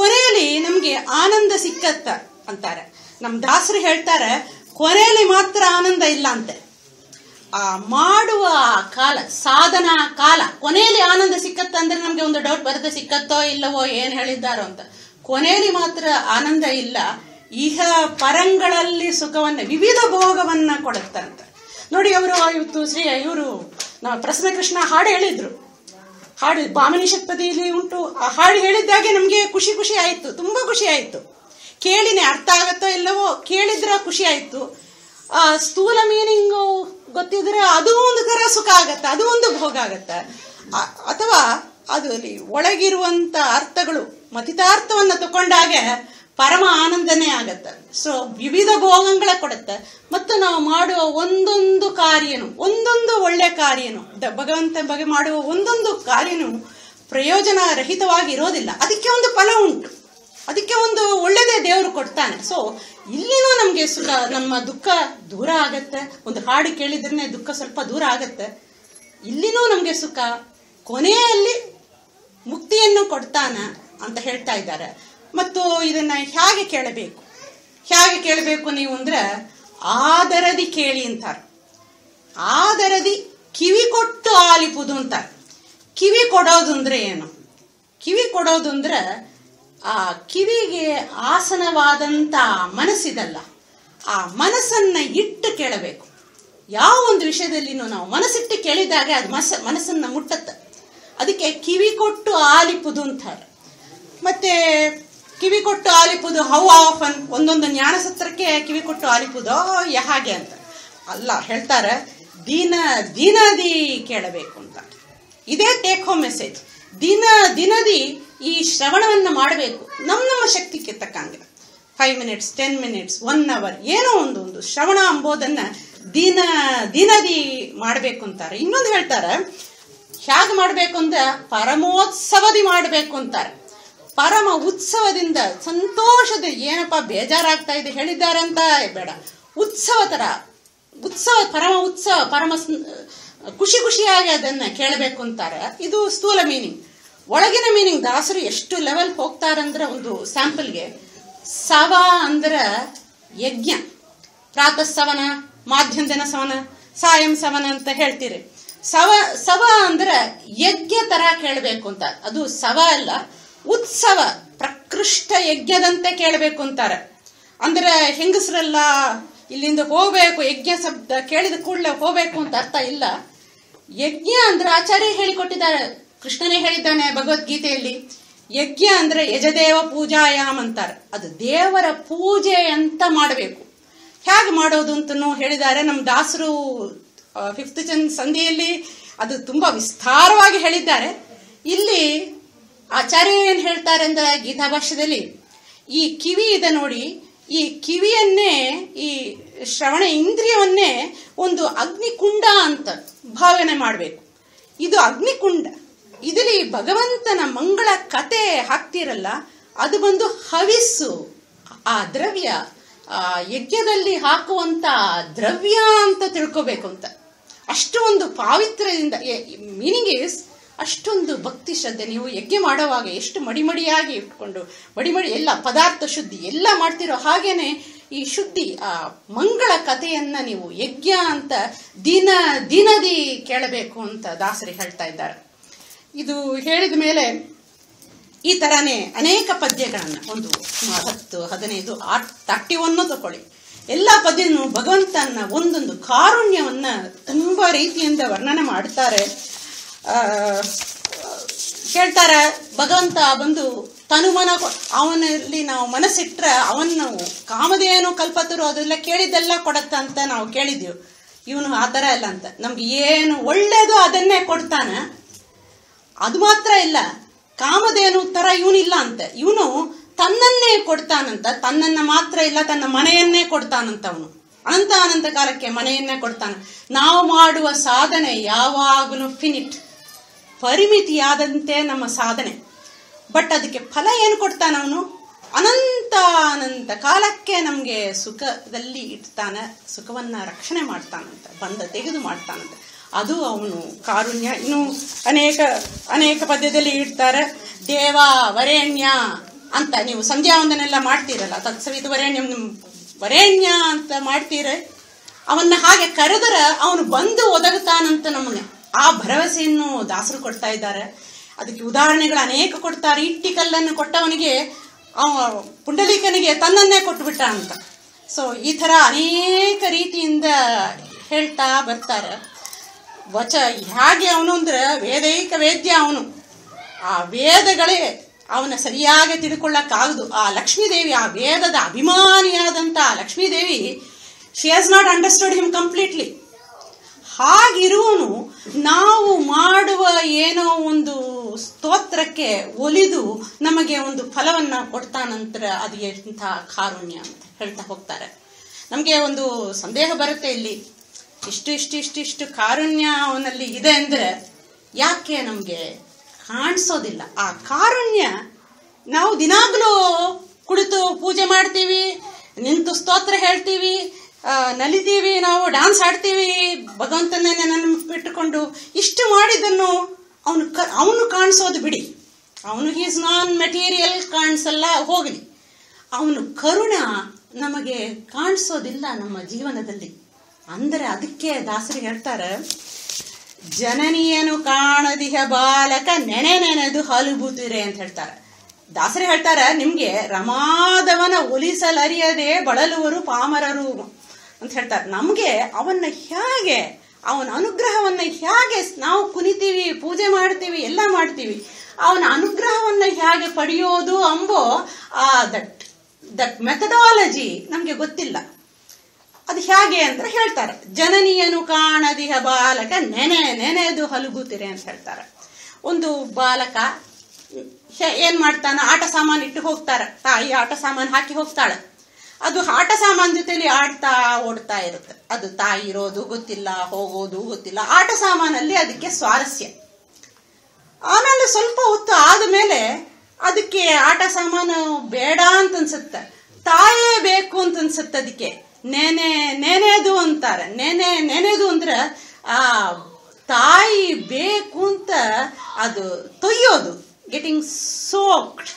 Speaker 1: ಕೊನೆಯಲ್ಲಿ ನಮಗೆ ಆನಂದ ಸಿಕ್ಕತ್ತ ಅಂತಾರೆ. ನಮ್ಮ ದಾಸರು ಹೇಳ್ತಾರೆ ಕೊನೆಯಲ್ಲಿ ಮಾತ್ರ ಆನಂದ ಇಲ್ಲ ಅಂತೆ. ಆ, ಮಾಡುವ ಕಾಲ, ಸಾಧನಾ ಕಾಲ, ಕೊನೆಯಲ್ಲಿ ಆನಂದ ಸಿಕ್ಕತ್ತ ಅಂದ್ರೆ ನಮ್ಗೆ ಒಂದು ಡೌಟ್ ಬರುತ್ತೆ, ಸಿಕ್ಕತ್ತೋ ಇಲ್ಲವೋ, ಏನ್ ಹೇಳಿದ್ದಾರೋ ಅಂತ. ಕೊನೆಯಲ್ಲಿ ಮಾತ್ರ ಆನಂದ ಇಲ್ಲ, ಇಹ ಪರಂಗಳಲ್ಲಿ ಸುಖವನ್ನ, ವಿವಿಧ ಭೋಗವನ್ನ ಕೊಡುತ್ತಂತ ನೋಡಿ, ಅವರು ಇವತ್ತು ಶ್ರೀ ಇವರು ನಾವು ಪ್ರಸನ್ನ ಕೃಷ್ಣ ಹಾಡು ಹೇಳಿದ್ರು. ಹಾಡು ಬಾಮನಿ ಶತ್ಪದಿಯಲ್ಲಿ ಉಂಟು. ಆ ಹಾಡು ಹೇಳಿದ್ದಾಗೆ ನಮಗೆ ಖುಷಿ ಖುಷಿ ಆಯ್ತು, ತುಂಬಾ ಖುಷಿ ಆಯ್ತು. ಕೇಳಿನೇ ಅರ್ಥ ಆಗತ್ತೋ ಇಲ್ಲವೋ ಕೇಳಿದ್ರೆ ಖುಷಿ ಆಯ್ತು. ಆ, ಸ್ಥೂಲ ಮೀನಿಂಗು ಗೊತ್ತಿದ್ರೆ ಅದು ಒಂದು ತರ ಸುಖ ಆಗತ್ತೆ, ಅದು ಒಂದು ಭೋಗ ಆಗತ್ತೆ. ಅಥವಾ ಅದರಲ್ಲಿ ಒಳಗಿರುವಂತ ಅರ್ಥಗಳು, ಮತಿತಾರ್ಥವನ್ನು ತಗೊಂಡಾಗೆ ಪರಮ ಆನಂದನೇ ಆಗತ್ತೆ. ಸೊ ವಿವಿಧ ಭೋಗಗಳ ಕೊಡುತ್ತೆ. ಮತ್ತು ನಾವು ಮಾಡುವ ಒಂದೊಂದು ಕಾರ್ಯನು, ಒಂದೊಂದು ಒಳ್ಳೆ ಕಾರ್ಯನು ಭಗವಂತ ಬಗ್ಗೆ ಮಾಡುವ ಒಂದೊಂದು ಕಾರ್ಯನು ಪ್ರಯೋಜನ ರಹಿತವಾಗಿ ಇರೋದಿಲ್ಲ ಅದಕ್ಕೆ ಒಂದು ಫಲ ಉಂಟು. ಅದಕ್ಕೆ ಒಂದು ಒಳ್ಳೆದೇ ದೇವರು ಕೊಡ್ತಾನೆ. ಸೊ ಇಲ್ಲಿನೂ ನಮಗೆ ಸುಖ, ನಮ್ಮ ದುಃಖ ದೂರ ಆಗತ್ತೆ. ಒಂದು ಹಾಡು ಕೇಳಿದ್ರೆ ದುಃಖ ಸ್ವಲ್ಪ ದೂರ ಆಗತ್ತೆ. ಇಲ್ಲಿನೂ ನಮಗೆ ಸುಖ, ಕೊನೆಯಲ್ಲಿ ಮುಕ್ತಿಯನ್ನು ಕೊಡ್ತಾನ ಅಂತ ಹೇಳ್ತಾ ಇದ್ದಾರೆ. ಮತ್ತು ಇದನ್ನು ಹೇಗೆ ಕೇಳಬೇಕು? ಹೇಗೆ ಕೇಳಬೇಕು ನೀವು ಅಂದ್ರೆ, ಆದರದಿ ಕೇಳಿ ಅಂತಾರೆ. ಆದರದಿ ಕಿವಿ ಕೊಟ್ಟು ಆಲಿಪುದು ಅಂತಾರೆ. ಕಿವಿ ಕೊಡೋದು ಅಂದರೆ ಏನು? ಕಿವಿ ಕೊಡೋದು ಅಂದ್ರೆ ಆ ಕಿವಿಗೆ ಆಸನವಾದಂತ ಮನಸ್ಸಿದಲ್ಲ, ಆ ಮನಸ್ಸನ್ನ ಇಟ್ಟು ಕೇಳಬೇಕು. ಯಾವ ಒಂದು ವಿಷಯದಲ್ಲಿನೂ ನಾವು ಮನಸ್ಸಿಟ್ಟು ಕೇಳಿದಾಗ ಅದು ಮನಸ್ಸ, ಮನಸ್ಸನ್ನು ಮುಟ್ಟತ್ತೆ. ಅದಕ್ಕೆ ಕಿವಿ ಕೊಟ್ಟು ಆಲಿಪುದು ಅಂತಾರೆ. ಮತ್ತೆ ಕಿವಿ ಕೊಟ್ಟು ಆಲಿಪುದು ಹೌ ಆಫನ್ ಒಂದೊಂದು ಜ್ಞಾನ ಸತ್ರಕ್ಕೆ ಕಿವಿ ಕೊಟ್ಟು ಆಲಿಪುದು ಹಾಗೆ ಅಂತ. ಅಲ್ಲ, ಹೇಳ್ತಾರೆ, ದಿನ, ದಿನದಿ ಕೇಳಬೇಕು ಅಂತ. ಇದೇ ಟೇಕ್ ಹೋಮ್ ಮೆಸೇಜ್ ದಿನ, ದಿನದಿ ಈ ಶ್ರವಣವನ್ನು ಮಾಡಬೇಕು. ನಮ್ಮ ನಮ್ಮ ಶಕ್ತಿಗೆ ತಕ್ಕಂಗೆ. Five minutes ten minutes one hour ಏನೋ ಒಂದು ಒಂದು ಶ್ರವಣ ಅಂಬೋದನ್ನ ದಿನ, ದಿನದಿ ಮಾಡಬೇಕು ಅಂತಾರೆ. ಇನ್ನೊಂದು ಹೇಳ್ತಾರೆ, ಹೇಗೆ ಮಾಡಬೇಕು ಅಂದ್ರೆ ಪರಮೋತ್ಸವದಿ ಮಾಡಬೇಕು ಅಂತಾರೆ. ಪರಮ ಉತ್ಸವದಿಂದ ಸಂತೋಷದ ಏನಪ್ಪ ಬೇಜಾರಾಗ್ತಾ ಇದೆ ಹೇಳಿದ್ದಾರೆ ಅಂತ ಬೇಡ. ಉತ್ಸವ ತರ, ಉತ್ಸವ, ಪರಮ ಉತ್ಸವ, ಪರಮ ಖುಷಿ ಖುಷಿಯಾಗಿ ಅದನ್ನ ಕೇಳಬೇಕು ಅಂತಾರೆ. ಇದು ಸ್ಥೂಲ ಮೀನಿಂಗ್ ಒಳಗಿನ ಮೀನಿಂಗ್ ದಾಸರು ಎಷ್ಟು ಲೆವೆಲ್ ಹೋಗ್ತಾರಂದ್ರೆ ಒಂದು ಸ್ಯಾಂಪಲ್ಗೆ ಸವ ಅಂದ್ರ ಯಜ್ಞ. ಪ್ರಾತಃ ಸವನ ಮಾಧ್ಯಂದಿನ ಸವನ, ಸಾಯಂ ಸವನ ಅಂತ ಹೇಳ್ತೀರಿ. ಸವ ಸವ ಅಂದ್ರೆ ಯಜ್ಞ ತರ ಕೇಳಬೇಕು ಅಂತ. ಅದು ಸವ ಅಲ್ಲ, ಉತ್ಸವ, ಪ್ರಕೃಷ್ಟ ಯಜ್ಞದಂತೆ ಕೇಳಬೇಕು ಅಂತಾರೆ. ಅಂದ್ರೆ ಹೆಂಗಸರೆಲ್ಲ ಇಲ್ಲಿಂದ ಹೋಗ್ಬೇಕು, ಯಜ್ಞ ಶಬ್ದ ಕೇಳಿದ ಕೂಡಲೇ ಹೋಗ್ಬೇಕು ಅಂತ ಅರ್ಥ ಇಲ್ಲ. ಯಜ್ಞ ಅಂದ್ರೆ ಆಚಾರ್ಯ ಹೇಳಿಕೊಟ್ಟಿದ್ದಾರೆ. ಕೃಷ್ಣನೇ ಹೇಳಿದ್ದಾನೆ ಭಗವದ್ಗೀತೆಯಲ್ಲಿ, ಯಜ್ಞ ಅಂದ್ರೆ ಯಜದೇವ ಪೂಜಾಯಾಮ್ ಅಂತಾರೆ. ಅದು ದೇವರ ಪೂಜೆ ಅಂತ ಮಾಡಬೇಕು. ಹೇಗೆ ಮಾಡೋದು ಅಂತನೂ ಹೇಳಿದ್ದಾರೆ. ನಮ್ಮ ದಾಸರು ಫಿಫ್ತ್ ಚಂದ್ ಸಂಧಿಯಲ್ಲಿ ಅದು ತುಂಬಾ ವಿಸ್ತಾರವಾಗಿ ಹೇಳಿದ್ದಾರೆ. ಇಲ್ಲಿ ಆಚಾರ್ಯ ಏನ್ ಹೇಳ್ತಾರೆ ಅಂದ್ರೆ ಗೀತಾ ಭಾಷ್ಯದಲ್ಲಿ, ಈ ಕಿವಿ ಇದೆ ನೋಡಿ, ಈ ಕಿವಿಯನ್ನೇ, ಈ ಶ್ರವಣ ಇಂದ್ರಿಯವನ್ನೇ ಒಂದು ಅಗ್ನಿಕುಂಡ ಅಂತ ಭಾವನೆ ಮಾಡಬೇಕು. ಇದು ಅಗ್ನಿಕುಂಡ. ಇದರಲ್ಲಿ ಭಗವಂತನ ಮಂಗಳ ಕತೆ ಹಾಕ್ತಿರಲ್ಲ, ಅದು ಬಂದು ಹವಿಸ್ಸು. ಆ ದ್ರವ್ಯ, ಆ ಯಜ್ಞದಲ್ಲಿ ಹಾಕುವಂತ ದ್ರವ್ಯ ಅಂತ ತಿಳ್ಕೋಬೇಕು ಅಂತ ಅಷ್ಟು ಒಂದು ಪಾವಿತ್ರ್ಯದಿಂದ ಮೀನಿಂಗ್ ಇಸ್ ಅಷ್ಟೊಂದು ಭಕ್ತಿ ಶ್ರದ್ಧೆ. ನೀವು ಯಜ್ಞ ಮಾಡುವಾಗ ಎಷ್ಟು ಮಡಿಮಡಿಯಾಗಿ ಇಟ್ಕೊಂಡು, ಮಡಿಮಡಿ ಎಲ್ಲ ಪದಾರ್ಥ ಶುದ್ಧಿ ಎಲ್ಲ ಮಾಡ್ತಿರೋ ಹಾಗೇನೆ ಈ ಶುದ್ಧಿ, ಆ ಮಂಗಳ ಕಥೆಯನ್ನ ನೀವು ಯಜ್ಞ ಅಂತ ದಿನ, ದಿನದಿ ಕೇಳಬೇಕು ಅಂತ ದಾಸರಿ ಹೇಳ್ತಾ ಇದ್ದಾರೆ. ಇದು ಹೇಳಿದ ಮೇಲೆ ಈ ಥರನೇ ಅನೇಕ ಪದ್ಯಗಳನ್ನು ಒಂದು ಹತ್ತು, ಹದಿನೈದು, ಆಟ್ ತರ್ಟಿ ಒನ್ನು ತಗೊಳ್ಳಿ. ಎಲ್ಲ ಪದ್ಯನು ಭಗವಂತನ ಒಂದೊಂದು ಕಾರುಣ್ಯವನ್ನು ತುಂಬ ರೀತಿಯಿಂದ ವರ್ಣನೆ ಮಾಡ್ತಾರೆ. ಹೇಳ್ತಾರೆ ಭಗವಂತ ಬಂದು ತನುಮನ ಅವನಲ್ಲಿ ನಾವು ಮನಸ್ಸಿಟ್ರೆ ಅವನು ಕಾಮದೇನು ಕಲ್ಪತರು ಅದೆಲ್ಲ ಕೇಳಿದ್ದೆಲ್ಲ ಕೊಡತ್ತ ಅಂತ ನಾವು ಕೇಳಿದ್ದೀವಿ. ಇವನು ಆ ಥರ ಇಲ್ಲ ಅಂತ. ನಮ್ಗೆ ಏನು ಒಳ್ಳೇದು ಅದನ್ನೇ ಕೊಡ್ತಾನ. ಅದು ಮಾತ್ರ ಇಲ್ಲ. ಕಾಮಧೇನು ಥರ ಇವನಿಲ್ಲ ಅಂತ. ಇವನು ತನ್ನನ್ನೇ ಕೊಡ್ತಾನಂತ, ತನ್ನನ್ನ ಮಾತ್ರ ಇಲ್ಲ, ತನ್ನ ಮನೆಯನ್ನೇ ಕೊಡ್ತಾನಂತ ಅವನು ಅನಂತ ಅನಂತ ಕಾಲಕ್ಕೆ ಮನೆಯನ್ನೇ ಕೊಡ್ತಾನೆ. ನಾವು ಮಾಡುವ ಸಾಧನೆ ಯಾವಾಗಲೂ ಫಿನಿಟ್ ಪರಿಮಿತಿಯಾದಂತೆ ನಮ್ಮ ಸಾಧನೆ. ಬಟ್ ಅದಕ್ಕೆ ಫಲ ಏನು ಕೊಡ್ತಾನ ಅವನು? ಅನಂತ ಅನಂತ ಕಾಲಕ್ಕೆ ನಮಗೆ ಸುಖದಲ್ಲಿ ಇಡ್ತಾನೆ, ಸುಖವನ್ನು ರಕ್ಷಣೆ ಮಾಡ್ತಾನಂತ, ಬಂದ ತೆಗೆದು ಮಾಡ್ತಾನಂತ. ಅದು ಅವನು ಕಾರುಣ್ಯ. ಇನ್ನು ಅನೇಕ ಅನೇಕ ಪದ್ಯದಲ್ಲಿ ಇಡ್ತಾರೆ ದೇವ ವರೇಣ್ಯ ಅಂತ. ನೀವು ಸಂಧ್ಯಾ ಒಂದನ್ನೆಲ್ಲ ಮಾಡ್ತೀರಲ್ಲ, ತತ್ಸವಿತ ವರೇಣ್ಯ ವರೇಣ್ಯ ಅಂತ ಮಾಡ್ತೀರ. ಅವನ್ನ ಹಾಗೆ ಕರೆದರ ಅವನು ಬಂದು ಒದಗುತ್ತಾನಂತ ನಮಗೆ ಆ ಭರವಸೆಯನ್ನು ದಾಸರು ಕೊಡ್ತಾ ಇದ್ದಾರೆ. ಅದಕ್ಕೆ ಉದಾಹರಣೆಗಳು ಅನೇಕ ಕೊಡ್ತಾರೆ. ಇಟ್ಟಿ ಕಲ್ಲನ್ನು ಕೊಟ್ಟವನಿಗೆ ಅವ ಪುಂಡಲೀಕನಿಗೆ ತನ್ನನ್ನೇ ಕೊಟ್ಟುಬಿಟ್ಟ ಅಂತ. ಸೊ ಈ ಥರ ಅನೇಕ ರೀತಿಯಿಂದ ಹೇಳ್ತಾ ಬರ್ತಾರೆ. ವಚ ಹೇಗೆ ಅವನು ಅಂದ್ರೆ ವೇದೈಕ ವೇದ್ಯ ಅವನು. ಆ ವೇದಗಳೇ ಅವನ ಸರಿಯಾಗಿ ತಿಳ್ಕೊಳ್ಳಕ್ಕಾಗದು. ಆ ಲಕ್ಷ್ಮೀದೇವಿ, ಆ ವೇದದ ಅಭಿಮಾನಿಯಾದಂಥ Lakshmidevi she has not understood him completely ಹಾಗಿರುವನು ನಾವು ಮಾಡುವ ಏನೋ ಒಂದು ಸ್ತೋತ್ರಕ್ಕೆ ಒಲಿದು ನಮಗೆ ಒಂದು ಫಲವನ್ನ ಕೊಡ್ತಾನಂತರ ಅದು ಎಂಥ ಕಾರುಣ್ಯ ಅಂತ ಹೇಳ್ತಾ ಹೋಗ್ತಾರೆ. ನಮಗೆ ಒಂದು ಸಂದೇಹ ಬರುತ್ತೆ ಇಲ್ಲಿ. ಇಷ್ಟು ಇಷ್ಟು ಇಷ್ಟು ಇಷ್ಟು ಕಾರುಣ್ಯ ಅವನಲ್ಲಿ ಇದೆ ಅಂದ್ರೆ ಯಾಕೆ ನಮಗೆ ಕಾಣಿಸೋದಿಲ್ಲ? ಆ ಕಾರುಣ್ಯ ನಾವು ದಿನಾಗ್ಲೂ ಕುಳಿತು ಪೂಜೆ ಮಾಡ್ತೀವಿ, ನಿಂತು ಸ್ತೋತ್ರ ಹೇಳ್ತೀವಿ ನಲಿತೀವಿ, ನಾವು ಡ್ಯಾನ್ಸ್ ಆಡ್ತೀವಿ ಭಗವಂತನನ್ನೇ ನೆನಪಿಟ್ಟುಕೊಂಡು ಇಷ್ಟು ಮಾಡಿದ್ದನ್ನು ಅವನು ಕ, ಅವನು ಕಾಣಿಸೋದು ಬಿಡಿ. ಅವನು ಈಸ್ ನಾನ್ ಮೆಟೀರಿಯಲ್ ಕಾಣಿಸಲ್ಲ, ಹೋಗಲಿ. ಅವನು ಕರುಣ ನಮಗೆ ಕಾಣಿಸೋದಿಲ್ಲ ನಮ್ಮ ಜೀವನದಲ್ಲಿ. ಅಂದರೆ ಅದಕ್ಕೆ ದಾಸರು ಹೇಳ್ತಾರೆ, ಜನನಿಯನು ಕಾಣದಿಹ ಬಾಲಕ ನೆನೆ ನೆನೆದು ಹಲುಬುತ್ತಿರೆ ಅಂತ ಹೇಳ್ತಾರೆ. ದಾಸರು ಹೇಳ್ತಾರೆ, ನಿಮಗೆ ರಮಾದವನ ಒಲಿಸಲರಿಯದೆ ಬಳಲುವರು ಪಾಮರರು ಅಂತ ಹೇಳ್ತಾರೆ. ನಮಗೆ ಅವನ್ನ ಹೇಗೆ ಅವನ ಅನುಗ್ರಹವನ್ನ ಹೇಗೆ ನಾವು ಕುನಿತೀವಿ ಪೂಜೆ ಮಾಡ್ತೀವಿ, ಎಲ್ಲ ಮಾಡ್ತೀವಿ, ಅವನ ಅನುಗ್ರಹವನ್ನ ಹೇಗೆ ಪಡೆಯೋದು ಅಂಬೋ, ಆ, ದಟ್ ದಟ್ ಮೆಥಡಾಲಜಿ ನಮಗೆ ಗೊತ್ತಿಲ್ಲ. ಅದು ಹೇಗೆ ಅಂತ ಹೇಳ್ತಾರೆ. ಜನನಿಯನು ಕಾಣದಿಹ ಬಾಲಕ ನೆನೆ, ನೆನೆದು ಹಲುಗುತ್ತಿರೆ ಅಂತ ಹೇಳ್ತಾರೆ. ಒಂದು ಬಾಲಕ ಏನ್ ಮಾಡ್ತಾನ? ಆಟ ಸಾಮಾನು ಇಟ್ಟು ಹೋಗ್ತಾರೆ. ತಾಯಿ ಆಟ ಸಾಮಾನು ಹಾಕಿ ಹೋಗ್ತಾಳೆ. ಅದು ಆಟ ಸಾಮಾನು ಜೊತೆಲಿ ಆಡ್ತಾ ಓಡ್ತಾ ಇರುತ್ತೆ. ಅದು ತಾಯಿ ಇರೋದು ಗೊತ್ತಿಲ್ಲ, ಹೋಗೋದು ಗೊತ್ತಿಲ್ಲ. ಆಟ ಸಾಮಾನಲ್ಲಿ ಅದಕ್ಕೆ ಸ್ವಾರಸ್ಯ. ಆಮೇಲೆ ಸ್ವಲ್ಪ ಹೊತ್ತು ಆದಮೇಲೆ ಅದಕ್ಕೆ ಆಟ ಸಾಮಾನು ಬೇಡ ಅಂತ ಅನ್ಸುತ್ತೆ. ತಾಯೇ ಬೇಕು ಅಂತ ಅನ್ಸುತ್ತೆ ಅದಕ್ಕೆ. ನೆನೆ, ನೆನೆದು ಅಂತಾರೆ. ನೆನೆ, ನೆನೆದು ಅಂದ್ರೆ, ಆ, ತಾಯಿ ಬೇಕು ಅಂತ ಅದು ತೊಯ್ಯೋದು. ಗೆಟಿಂಗ್ ಸೋಕ್ಡ್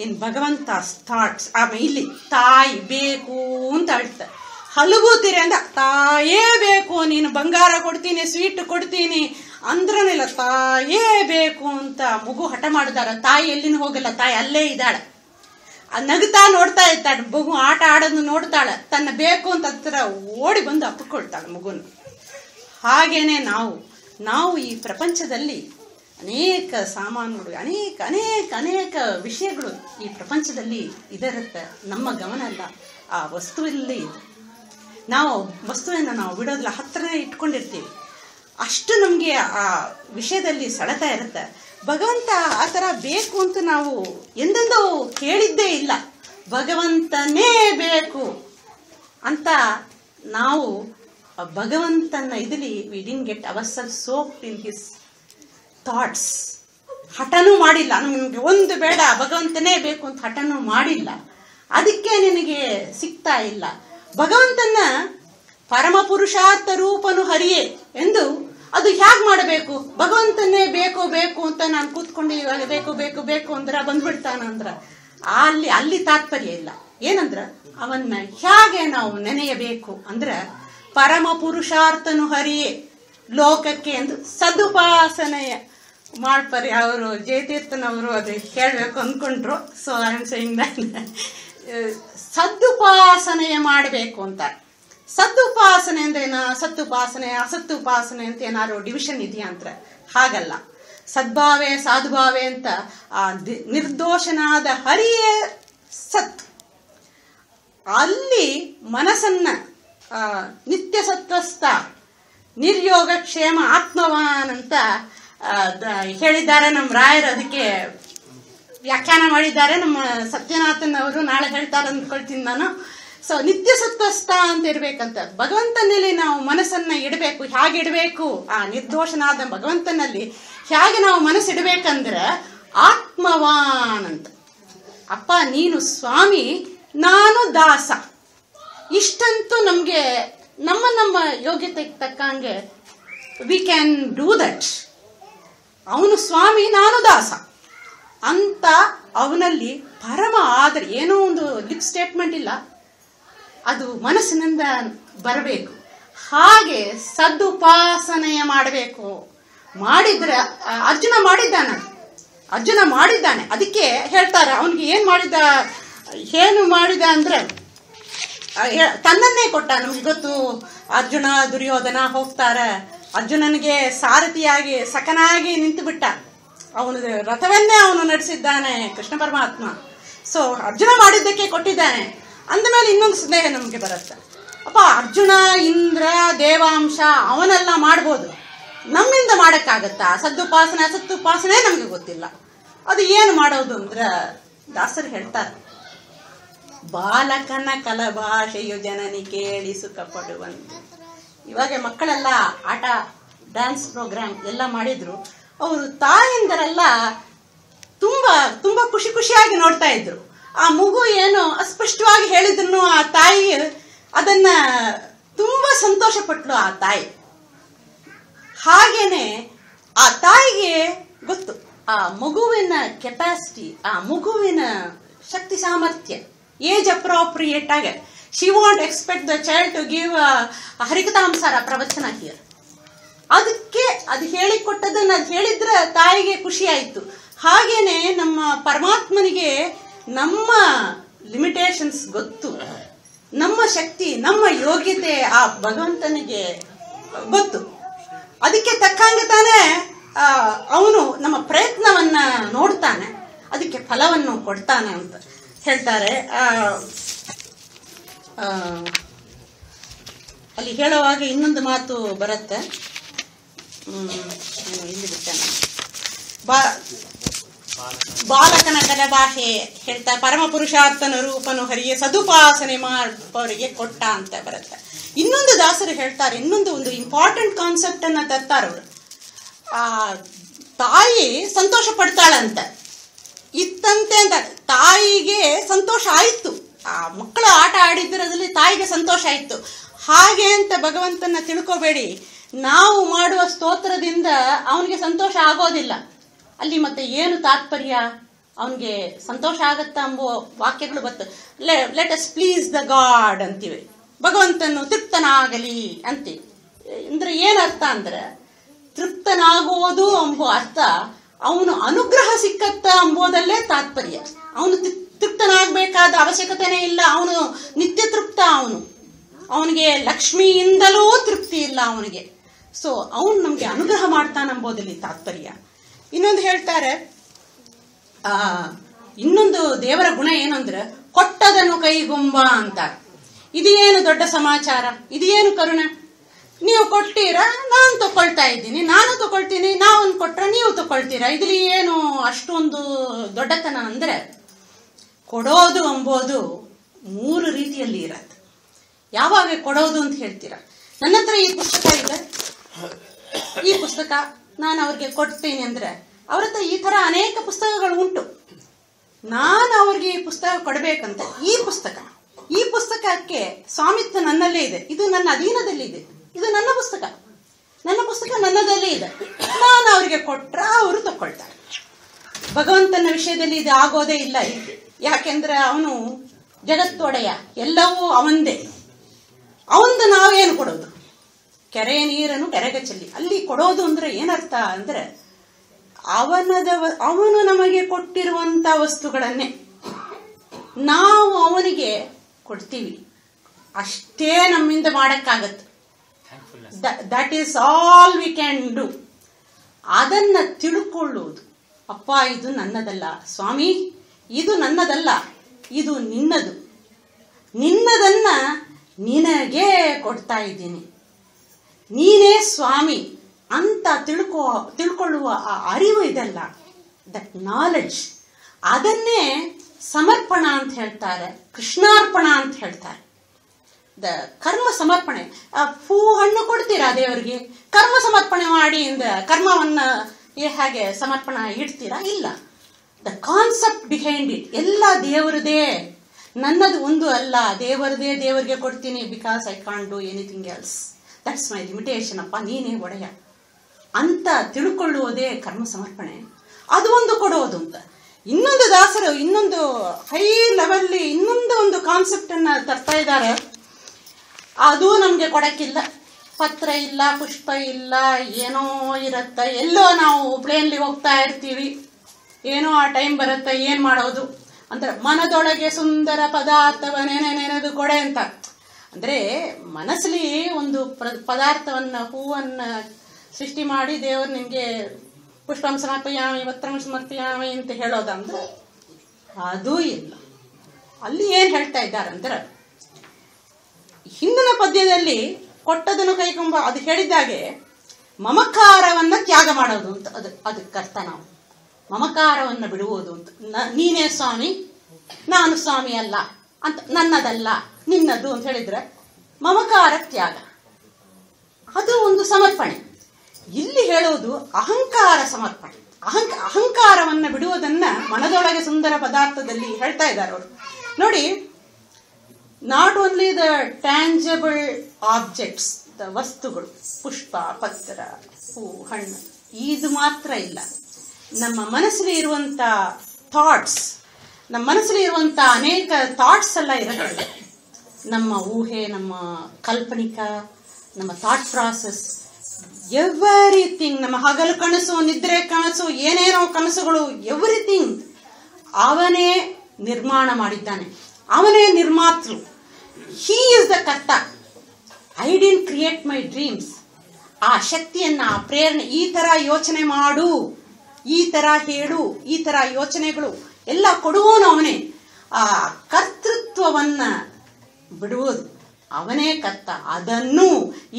Speaker 1: ಇನ್ ಭಗವಂತ ಥಾಟ್ಸ್ ಆಮೇಲೆ ಇಲ್ಲಿ, ತಾಯಿ ಬೇಕು ಅಂತ ಹೇಳ್ತಾರೆ ಹಲಗುತ್ತೀರಿ ಅಂದ, ತಾಯೇ ಬೇಕು, ನೀನು ಬಂಗಾರ ಕೊಡ್ತೀನಿ, ಸ್ವೀಟ್ ಕೊಡ್ತೀನಿ. ಅಂದ್ರನಿಲ್ಲ, ತಾಯೇ ಬೇಕು ಅಂತ ಮಗು ಹಠ ಮಾಡಿದಾರ. ತಾಯಿ ಎಲ್ಲಿನೂ ಹೋಗಲ್ಲ, ತಾಯಿ ಅಲ್ಲೇ ಇದ್ದಾಳೆ. ಆ ನಗ್ತಾ ನೋಡ್ತಾ ಇರ್ತಾಳೆ. ಮಗು ಆಟ ಆಡೋದು ನೋಡ್ತಾಳೆ. ತನ್ನ ಬೇಕು ಅಂತ ಹತ್ರ ಓಡಿ ಬಂದು ಅಪ್ಪಿಕೊಳ್ತಾಳೆ ಮಗುನ. ಹಾಗೇನೆ ನಾವು. ನಾವು ಈ ಪ್ರಪಂಚದಲ್ಲಿ ಅನೇಕ ಸಾಮಾನುಗಳು, ಅನೇಕ ಅನೇಕ ಅನೇಕ ವಿಷಯಗಳು ಈ ಪ್ರಪಂಚದಲ್ಲಿ ಇದರುತ್ತೆ. ನಮ್ಮ ಗಮನ ಅಲ್ಲ. ಆ ವಸ್ತುವಲ್ಲಿ ಇದೆ. ನಾವು ವಸ್ತುವನ್ನು ನಾವು ಬಿಡೋದಿಲ್ಲ ಹತ್ರನೇ ಇಟ್ಕೊಂಡಿರ್ತೀವಿ. ಅಷ್ಟು ನಮಗೆ ಆ ವಿಷಯದಲ್ಲಿ ಸೆಳೆತ ಇರುತ್ತೆ. ಭಗವಂತ ಆ ಥರ ಬೇಕು ಅಂತ ನಾವು ಎಂದೆಂದೂ ಕೇಳಿದ್ದೇ ಇಲ್ಲ. ಭಗವಂತನೇ ಬೇಕು ಅಂತ ನಾವು ಭಗವಂತನ ಇದರಲ್ಲಿ we didn't get ourselves up in his thoughts ಹಠನೂ ಮಾಡಿಲ್ಲ. ನಮಗೆ ಒಂದು ಬೇಡ, ಭಗವಂತನೇ ಬೇಕು ಅಂತ ಹಠನೂ ಮಾಡಿಲ್ಲ. ಅದಕ್ಕೆ ನಿನಗೆ ಸಿಗ್ತಾ ಇಲ್ಲ. ಭಗವಂತನ ಪರಮ ಪುರುಷಾರ್ಥ ರೂಪನು ಹರಿಯೇ ಎಂದು ಅದು ಹೇಗೆ ಮಾಡಬೇಕು? ಭಗವಂತನೇ ಬೇಕು ಬೇಕು ಅಂತ ನಾನು ಕೂತ್ಕೊಂಡು ಇವಾಗ ಬೇಕು ಬೇಕು ಬೇಕು ಅಂದ್ರ ಬಂದ್ಬಿಡ್ತಾನಂದ್ರ ಅಲ್ಲಿ ಅಲ್ಲಿ ತಾತ್ಪರ್ಯ ಇಲ್ಲ. ಏನಂದ್ರ? ಅವನ್ನ ಹೇಗೆ ನಾವು ನೆನೆಯಬೇಕು ಅಂದ್ರ ಪರಮ ಪುರುಷಾರ್ಥನು ಹರಿಯೇ. ಲೋಕಕ್ಕೆ ಎಂದು ಸದುಪಾಸನೆಯ ಮಾಡ್ಪರಿ. ಅವರು ಜಯತೀರ್ಥನವರು ಅದು ಕೇಳಬೇಕು ಅಂದ್ಕೊಂಡ್ರು ಸೊ ಐ ಆಮ್ ಸದುಪಾಸನೆಯ ಮಾಡಬೇಕು ಅಂತ. ಸದುಪಾಸನೆ ಅಂದ್ರೆ ಏನ ಸತ್ತುಪಾಸನೆ ಅಸತ್ತುಪಾಸನೆ ಅಂತ ಏನಾದ್ರು ಡಿವಿಷನ್ ಇದೆಯಾ ಅಂತ? ಹಾಗಲ್ಲ. ಸದ್ಭಾವೆ ಸಾಧುಭಾವೆ ಅಂತ ಆ ನಿರ್ದೋಷನಾದ ಹರಿಯೇ ಸತ್. ಅಲ್ಲಿ ಮನಸ್ಸನ್ನ ನಿತ್ಯ ಸತ್ವಸ್ಥ, ನಿರ್ಯೋಗ ಕ್ಷೇಮ ಆತ್ಮವಾನ್ ಅಂತ ಹೇಳಿದ್ದಾರೆ ನಮ್ಮ ರಾಯರು. ಅದಕ್ಕೆ ವ್ಯಾಖ್ಯಾನ ಮಾಡಿದ್ದಾರೆ. ನಮ್ಮ ಸತ್ಯನಾಥನ್ ಅವರು ನಾಳೆ ಹೇಳ್ತಾರೆ ಅಂದ್ಕೊಳ್ತೀನಿ ನಾನು. ಸೊ ನಿತ್ಯ ಸತ್ವಸ್ಥ ಅಂತ ಇರ್ಬೇಕಂತ ಭಗವಂತನಲ್ಲಿ ನಾವು ಮನಸ್ಸನ್ನ ಇಡಬೇಕು ಹೇಗೆ ಇಡಬೇಕು? ಆ ನಿರ್ದೋಷನಾದ ಭಗವಂತನಲ್ಲಿ ಹೇಗೆ ನಾವು ಮನಸ್ಸು ಇಡಬೇಕಂದ್ರೆ ಆತ್ಮವಾನ್ ಅಂತ. ಅಪ್ಪ, ನೀನು ಸ್ವಾಮಿ, ನಾನು ದಾಸ. ಇಷ್ಟಂತೂ ನಮಗೆ ನಮ್ಮ ನಮ್ಮ ಯೋಗ್ಯತೆಗೆ ತಕ್ಕಂಗೆ ವಿ ಕ್ಯಾನ್ ಡೂ ದಟ್ ಅವನು ಸ್ವಾಮಿ, ನಾನು ದಾಸ. ಅಂತ ಅವನಲ್ಲಿ ಪರಮ ಆದರೆ ಏನೋ ಒಂದು ಲಿಪ್ ಸ್ಟೇಟ್ಮೆಂಟ್ ಇಲ್ಲ. ಅದು ಮನಸ್ಸಿನಿಂದ ಬರಬೇಕು. ಹಾಗೆ ಸದುಪಾಸನೆಯ ಮಾಡಬೇಕು. ಮಾಡಿದ್ರೆ ಅರ್ಜುನ ಮಾಡಿದ್ದಾನೆ. ಅರ್ಜುನ ಮಾಡಿದ್ದಾನೆ. ಅದಕ್ಕೆ ಹೇಳ್ತಾರೆ, ಅವನಿಗೆ ಏನು ಮಾಡಿದ ಏನು ಮಾಡಿದ ಅಂದ್ರೆ ತನ್ನನ್ನೇ ಕೊಟ್ಟ ನಮ್ಗೆ ಗೊತ್ತು, ಅರ್ಜುನ ದುರ್ಯೋಧನ ಹೋಗ್ತಾರೆ. ಅರ್ಜುನನಿಗೆ ಸಾರಥಿಯಾಗಿ ಸಕನಾಗಿ ನಿಂತು ಬಿಟ್ಟ. ಅವನು ರಥವನ್ನೇ ಅವನು ನಡೆಸಿದ್ದಾನೆ, ಕೃಷ್ಣ ಪರಮಾತ್ಮ. ಸೊ ಅರ್ಜುನ ಮಾಡಿದ್ದಕ್ಕೆ ಕೊಟ್ಟಿದ್ದಾನೆ. ಅಂದಮೇಲೆ ಇನ್ನೊಂದು ಸ್ನೇಹ ನಮಗೆ ಬರುತ್ತೆ. ಅಪ್ಪ, ಅರ್ಜುನ, ಇಂದ್ರ, ದೇವಾಂಶ, ಅವನೆಲ್ಲ ಮಾಡ್ಬೋದು. ನಮ್ಮಿಂದ ಮಾಡೋಕ್ಕಾಗತ್ತಾ? ಸದ್ದುಪಾಸನೆ, ಅಸತ್ತುಪಾಸನೆ ನಮಗೆ ಗೊತ್ತಿಲ್ಲ. ಅದು ಏನು ಮಾಡೋದು ಅಂದ್ರೆ ದಾಸರು ಹೇಳ್ತಾರೆ. ಬಾಲಕನ ಕಲಭಾಷೆಯು ಜನನಿ ಕೇಳಿ ಸುಖ ಪಡುವಂತೆ. ಇವಾಗ ಮಕ್ಕಳೆಲ್ಲ ಆಟ ಡ್ಯಾನ್ಸ್ ಪ್ರೋಗ್ರಾಮ್ ಎಲ್ಲ ಮಾಡಿದ್ರು. ಅವರು ತಾಯಿಂದರೆಲ್ಲ ತುಂಬ ತುಂಬ ಖುಷಿ ಖುಷಿಯಾಗಿ ನೋಡ್ತಾ ಇದ್ರು. ಆ ಮಗು ಏನು ಅಸ್ಪಷ್ಟವಾಗಿ ಹೇಳಿದ್ರು ಆ ತಾಯಿ ಅದನ್ನ ತುಂಬಾ ಸಂತೋಷ ಪಟ್ಲು ಆ ತಾಯಿ. ಹಾಗೇನೆ ಆ ತಾಯಿಗೆ ಗೊತ್ತು, ಆ ಮಗುವಿನ ಕೆಪಾಸಿಟಿ, ಆ ಮಗುವಿನ ಶಕ್ತಿ ಸಾಮರ್ಥ್ಯ ಏಜ್ ಅಪ್ರೋಪ್ರಿಯೇಟ್ ಆಗಿ. She want expect the child to give Harikathamrutasara ಪ್ರವಚನ ಹಿಯರ್ ಅದಕ್ಕೆ ಅದು ಹೇಳಿಕೊಟ್ಟದನ್ನ ಅದು ಹೇಳಿದ್ರೆ ತಾಯಿಗೆ ಖುಷಿ ಆಯ್ತು. ಹಾಗೇನೆ ನಮ್ಮ ಪರಮಾತ್ಮನಿಗೆ ನಮ್ಮ ಲಿಮಿಟೇಷನ್ಸ್ ಗೊತ್ತು. ನಮ್ಮ ಶಕ್ತಿ, ನಮ್ಮ ಯೋಗ್ಯತೆ ಆ ಭಗವಂತನಿಗೆ ಗೊತ್ತು. ಅದಕ್ಕೆ ತಕ್ಕಂಗೆ ತಾನೇ ಅವನು ನಮ್ಮ ಪ್ರಯತ್ನವನ್ನ ನೋಡ್ತಾನೆ. ಅದಕ್ಕೆ ಫಲವನ್ನು ಕೊಡ್ತಾನೆ ಅಂತ ಹೇಳ್ತಾರೆ. ಅಲ್ಲಿ ಹೇಳುವಾಗ ಇನ್ನೊಂದು ಮಾತು ಬರುತ್ತೆ. ಇಲ್ಲಿ ಬಿಟ್ಟೆ ಬಾ ಬಾಲಕನ ಭಾಷೆ ಹೇಳ್ತಾ ಪರಮ ಪುರುಷಾರ್ಥನ ರೂಪನು ಹರಿಯ ಸದುಪಾಸನೆ ಮಾಡುವವರಿಗೆ ಕೊಟ್ಟ ಅಂತ ಬರುತ್ತೆ. ಇನ್ನೊಂದು ದಾಸರು ಹೇಳ್ತಾರೆ, ಇನ್ನೊಂದು ಒಂದು ಇಂಪಾರ್ಟೆಂಟ್ ಕಾನ್ಸೆಪ್ಟ್ ಅನ್ನ ತರ್ತಾರೆ ಅವರು. ಆ, ತಾಯಿ ಸಂತೋಷ ಪಡ್ತಾಳಂತೆ. ಇತ್ತಂತೆ ಅಂತ, ತಾಯಿಗೆ ಸಂತೋಷ ಆಯಿತು. ಆ, ಮಕ್ಕಳು ಆಟ ಆಡಿದ್ದರಲ್ಲಿ ತಾಯಿಗೆ ಸಂತೋಷ ಆಯಿತು. ಹಾಗೆ ಅಂತ ಭಗವಂತನ ತಿಳ್ಕೋಬೇಡಿ. ನಾವು ಮಾಡುವ ಸ್ತೋತ್ರದಿಂದ ಅವನಿಗೆ ಸಂತೋಷ ಆಗೋದಿಲ್ಲ. ಅಲ್ಲಿ ಮತ್ತೆ ಏನು ತಾತ್ಪರ್ಯ? ಅವನಿಗೆ ಸಂತೋಷ ಆಗತ್ತಾ ಅಂಬೋ ವಾಕ್ಯಗಳು ಬತ್ತು. Let us please the God ಅಂತೀವಿ. ಭಗವಂತನು ತೃಪ್ತನಾಗಲಿ ಅಂತೀವಿ. ಅಂದ್ರೆ ಅರ್ಥ ಅಂದ್ರೆ, ತೃಪ್ತನಾಗುವುದು ಅಂಬೋ ಅರ್ಥ ಅವನು ಅನುಗ್ರಹ ಸಿಕ್ಕತ್ತ ಅಂಬೋದಲ್ಲೇ ತಾತ್ಪರ್ಯ. ಅವನು ತೃಪ್ತನಾಗಬೇಕಾದ ಅವಶ್ಯಕತೆನೇ ಇಲ್ಲ, ಅವನು ನಿತ್ಯ ತೃಪ್ತ ಅವನು. ಅವನಿಗೆ ಲಕ್ಷ್ಮಿಯಿಂದಲೂ ತೃಪ್ತಿ ಇಲ್ಲ ಅವನಿಗೆ. ಸೊ ಅವನು ನಮಗೆ ಅನುಗ್ರಹ ಮಾಡ್ತಾನಂಬೋದಲ್ಲಿ ತಾತ್ಪರ್ಯ. ಇನ್ನೊಂದು ಹೇಳ್ತಾರೆ, ಆ, ಇನ್ನೊಂದು ದೇವರ ಗುಣ ಏನಂದ್ರೆ ಕೊಟ್ಟದನ್ನು ಕೈಗುಂಬ ಅಂತ ಇದು ಏನು ದೊಡ್ಡ ಸಮಾಚಾರ? ಇದು ಏನು ಕರುಣ? ನೀವು ಕೊಟ್ಟೀರಾ, ನಾನು ತಗೊಳ್ತಾ ಇದ್ದೀನಿ. ನಾನು ತಗೊಳ್ತೀನಿ, ನಾವೊಂದು ಕೊಟ್ರ ನೀವು ತಗೊಳ್ತೀರಾ? ಇದ್ರಲ್ಲಿ ಏನು ಅಷ್ಟೊಂದು ದೊಡ್ಡತನ ಅಂದ್ರೆ, ಕೊಡೋದು ಅಂಬೋದು ಮೂರು ರೀತಿಯಲ್ಲಿ ಇರತ್ತೆ. ಯಾವಾಗ ಕೊಡೋದು ಅಂತ ಹೇಳ್ತೀರಾ? ನನ್ನ ಹತ್ರ ಈ ಪುಸ್ತಕ ಇದೆ. ಈ ಪುಸ್ತಕ ನಾನು ಅವ್ರಿಗೆ ಕೊಡ್ತೀನಿ ಅಂದ್ರೆ ಅವ್ರ ಹತ್ರ ಈ ಥರ ಅನೇಕ ಪುಸ್ತಕಗಳು ಉಂಟು ನಾನು ಅವ್ರಿಗೆ ಈ ಪುಸ್ತಕ ಕೊಡಬೇಕಂತ. ಈ ಪುಸ್ತಕ. ಈ ಪುಸ್ತಕಕ್ಕೆ ಸ್ವಾಮಿತ್ವ ನನ್ನಲ್ಲೇ ಇದೆ. ಇದು ನನ್ನ ಅಧೀನದಲ್ಲಿದೆ. ಇದು ನನ್ನ ಪುಸ್ತಕ. ನನ್ನ ಪುಸ್ತಕ ನನ್ನದಲ್ಲೇ ಇದೆ. ನಾನು ಅವರಿಗೆ ಕೊಟ್ಟರೆ ಅವರು ತಕೊಳ್ತಾರೆ ಭಗವಂತನ ವಿಷಯದಲ್ಲಿ ಇದು ಆಗೋದೇ ಇಲ್ಲ ಯಾಕೆಂದ್ರೆ ಅವನು ಜಗತ್ತೊಡೆಯ ಎಲ್ಲವೂ ಅವಂದೇ. ಅವಂದು ನಾವೇನು ಕೊಡೋದು? ಕೆರೆಯ ನೀರನ್ನು ಕೆರೆಗೆ ಚೆಲ್ಲಿ ಅಲ್ಲಿ ಕೊಡೋದು ಅಂದ್ರೆ ಏನರ್ಥ ಅಂದ್ರೆ ಅವನದ ಅವನು ನಮಗೆ ಕೊಟ್ಟಿರುವಂತ ವಸ್ತುಗಳನ್ನೇ ನಾವು ಅವನಿಗೆ ಕೊಡ್ತೀವಿ. ಅಷ್ಟೇ ನಮ್ಮಿಂದ ಮಾಡಕ್ಕಾಗತ್ತೆ. That is all we can do ಅದನ್ನ ತಿಳ್ಕೊಳ್ಳುವುದು ಅಪ್ಪ ಇದು ನನ್ನದಲ್ಲ. ಸ್ವಾಮಿ ಇದು ನನ್ನದಲ್ಲ. ಇದು ನಿನ್ನದು. ನಿನ್ನದನ್ನ ನಿನಗೆ ಕೊಡ್ತಾ ಇದ್ದೀನಿ. ನೀನೇ ಸ್ವಾಮಿ. ಅಂತ ತಿಳ್ಕೊ, ತಿಳ್ಕೊಳ್ಳುವ ಆ ಅರಿವು ಇದಲ್ಲ. ದಟ್ ನಾಲೆಡ್ಜ್ ಅದನ್ನೇ ಸಮರ್ಪಣ ಅಂತ ಹೇಳ್ತಾರೆ. ಕೃಷ್ಣಾರ್ಪಣ ಅಂತ ಹೇಳ್ತಾರೆ. ದ ಕರ್ಮ ಸಮರ್ಪಣೆ. ಹೂ, ಹಣ್ಣು ಕೊಡ್ತೀರಾ ದೇವರಿಗೆ? ಕರ್ಮ ಸಮರ್ಪಣೆ ಮಾಡಿ ಇಂದ ಕರ್ಮವನ್ನ ಹೇಗೆ ಹಾಗೆ ಸಮರ್ಪಣ ಇಡ್ತೀರಾ? ಇಲ್ಲ. ದ ಕಾನ್ಸೆಪ್ಟ್ ಬಿಹೈಂಡ್ ಇಟ್ ಎಲ್ಲ ದೇವರದೇ. ನನ್ನದು ಒಂದು ಅಲ್ಲ. ದೇವರದೇ ದೇವರಿಗೆ ಕೊಡ್ತೀನಿ. Because I can't do anything else that's my limitation ಅಪ್ಪ, ನೀನೇ ಒಡೆಯ. ಅಂತ ತಿಳ್ಕೊಳ್ಳುವುದೇ ಕರ್ಮ ಸಮರ್ಪಣೆ. ಅದು ಒಂದು ಕೊಡುವುದು ಅಂತ. ಇನ್ನೊಂದು ದಾಸರು, ಇನ್ನೊಂದು ಹೈ ಲೆವೆಲ್ಲಿ ಇನ್ನೊಂದು ಒಂದು ಕಾನ್ಸೆಪ್ಟ್ ಅನ್ನ ತರ್ತಾ ಇದ್ದಾರೆ. ಅದು ನಮಗೆ ಕೊಡಕ್ಕಿಲ್ಲ. ಪತ್ರ ಇಲ್ಲ, ಪುಷ್ಪ ಇಲ್ಲ, ಏನೋ ಇರತ್ತ. ಎಲ್ಲೋ ನಾವು ಪ್ಲೇನ್ಲಿ ಹೋಗ್ತಾ ಇರ್ತೀವಿ. ಏನೋ ಆ ಟೈಮ್ ಬರುತ್ತೆ, ಏನ್ ಮಾಡೋದು? ಅಂದ್ರೆ ಮನದೊಳಗೆ ಸುಂದರ ಪದಾರ್ಥವನ್ನೇನೆ ನೆನೆದು ಕೊಡೆ ಅಂತ. ಅಂದ್ರೆ ಮನಸ್ಸಲ್ಲಿ ಒಂದು ಪದಾರ್ಥವನ್ನ, ಹೂವನ್ನ ಸೃಷ್ಟಿ ಮಾಡಿ ದೇವರು ನಿಮಗೆ ಪುಷ್ಪಂ ಸಮರ್ಪಯಾಮಿ ಅಂತ ಹೇಳೋದಂದ್ರೆ ಅದೂ ಇಲ್ಲ. ಅಲ್ಲಿ ಏನು ಹೇಳ್ತಾ ಇದ್ದಾರೆ ಅಂದ್ರೆ, ಹಿಂದಿನ ಪದ್ಯದಲ್ಲಿ ಕೊಟ್ಟದನ್ನು ಕೈಕೊಂಬ ಅದು ಹೇಳಿದ್ದಾಗೆ ಮಮಕಾರವನ್ನು ತ್ಯಾಗ ಮಾಡೋದು ಅಂತ ಅದು, ಅದಕ್ಕೆ ಅರ್ಥ ನಾವು. ಮಮಕಾರವನ್ನು ಬಿಡುವುದು ಅಂತ ನೀನೇ ಸ್ವಾಮಿ, ನಾನು ಸ್ವಾಮಿ ಅಲ್ಲ ಅಂತ, ನನ್ನದಲ್ಲ, ನಿನ್ನದು ಅಂತ ಹೇಳಿದ್ರೆ ಮಮಕಾರ ತ್ಯಾಗ. ಅದು ಒಂದು ಸಮರ್ಪಣೆ. ಇಲ್ಲಿ ಹೇಳೋದು ಅಹಂಕಾರ ಸಮರ್ಪಣೆ. ಅಹಂಕ, ಅಹಂಕಾರವನ್ನ ಬಿಡುವುದನ್ನ ಮನದೊಳಗೆ ಸುಂದರ ಪದಾರ್ಥದಲ್ಲಿ ಹೇಳ್ತಾ ಇದ್ದಾರೆ ಅವರು. ನೋಡಿ not only the tangible objects the ವಸ್ತುಗಳು, ಪುಷ್ಪ, ಪತ್ರ, ಹೂ, ಹಣ್ಣು, ಇದು ಮಾತ್ರ ಇಲ್ಲ. ನಮ್ಮ ಮನಸ್ಸಲ್ಲಿ ಇರುವಂತ ಥಾಟ್ಸ್ ನಮ್ಮ ಮನಸ್ಸಲ್ಲಿ ಇರುವಂತ ಅನೇಕ ಥಾಟ್ಸ್ ಎಲ್ಲ ಇರುತ್ತೆ. ನಮ್ಮ ಊಹೆ, ನಮ್ಮ ಕಾಲ್ಪನಿಕ, ನಮ್ಮ ಥಾಟ್ ಪ್ರಾಸೆಸ್ ಎವ್ರಿಥಿಂಗ್ ನಮ್ಮ ಹಗಲು ಕನಸು, ನಿದ್ರೆ ಕನಸು, ಏನೇನೋ ಕನಸುಗಳು ಎವ್ರಿಥಿಂಗ್ ಅವನೇ ನಿರ್ಮಾಣ ಮಾಡಿದ್ದಾನೆ. ಅವನೇ ನಿರ್ಮಾತೃ. ಹೀ ಇಸ್ ದ ಕರ್ತ. I didn't create my dreams ಆ ಶಕ್ತಿಯನ್ನ, ಆ ಪ್ರೇರಣೆ, ಈ ತರ ಯೋಚನೆ ಮಾಡು. ಈ ತರ ಹೇಳು. ಈ ತರ ಯೋಚನೆಗಳು ಎಲ್ಲ ಕೊಡುವನು ಅವನೇ. ಆ ಕರ್ತೃತ್ವವನ್ನ ಬಿಡುವುದು. ಅವನೇ ಕರ್ತ. ಅದನ್ನು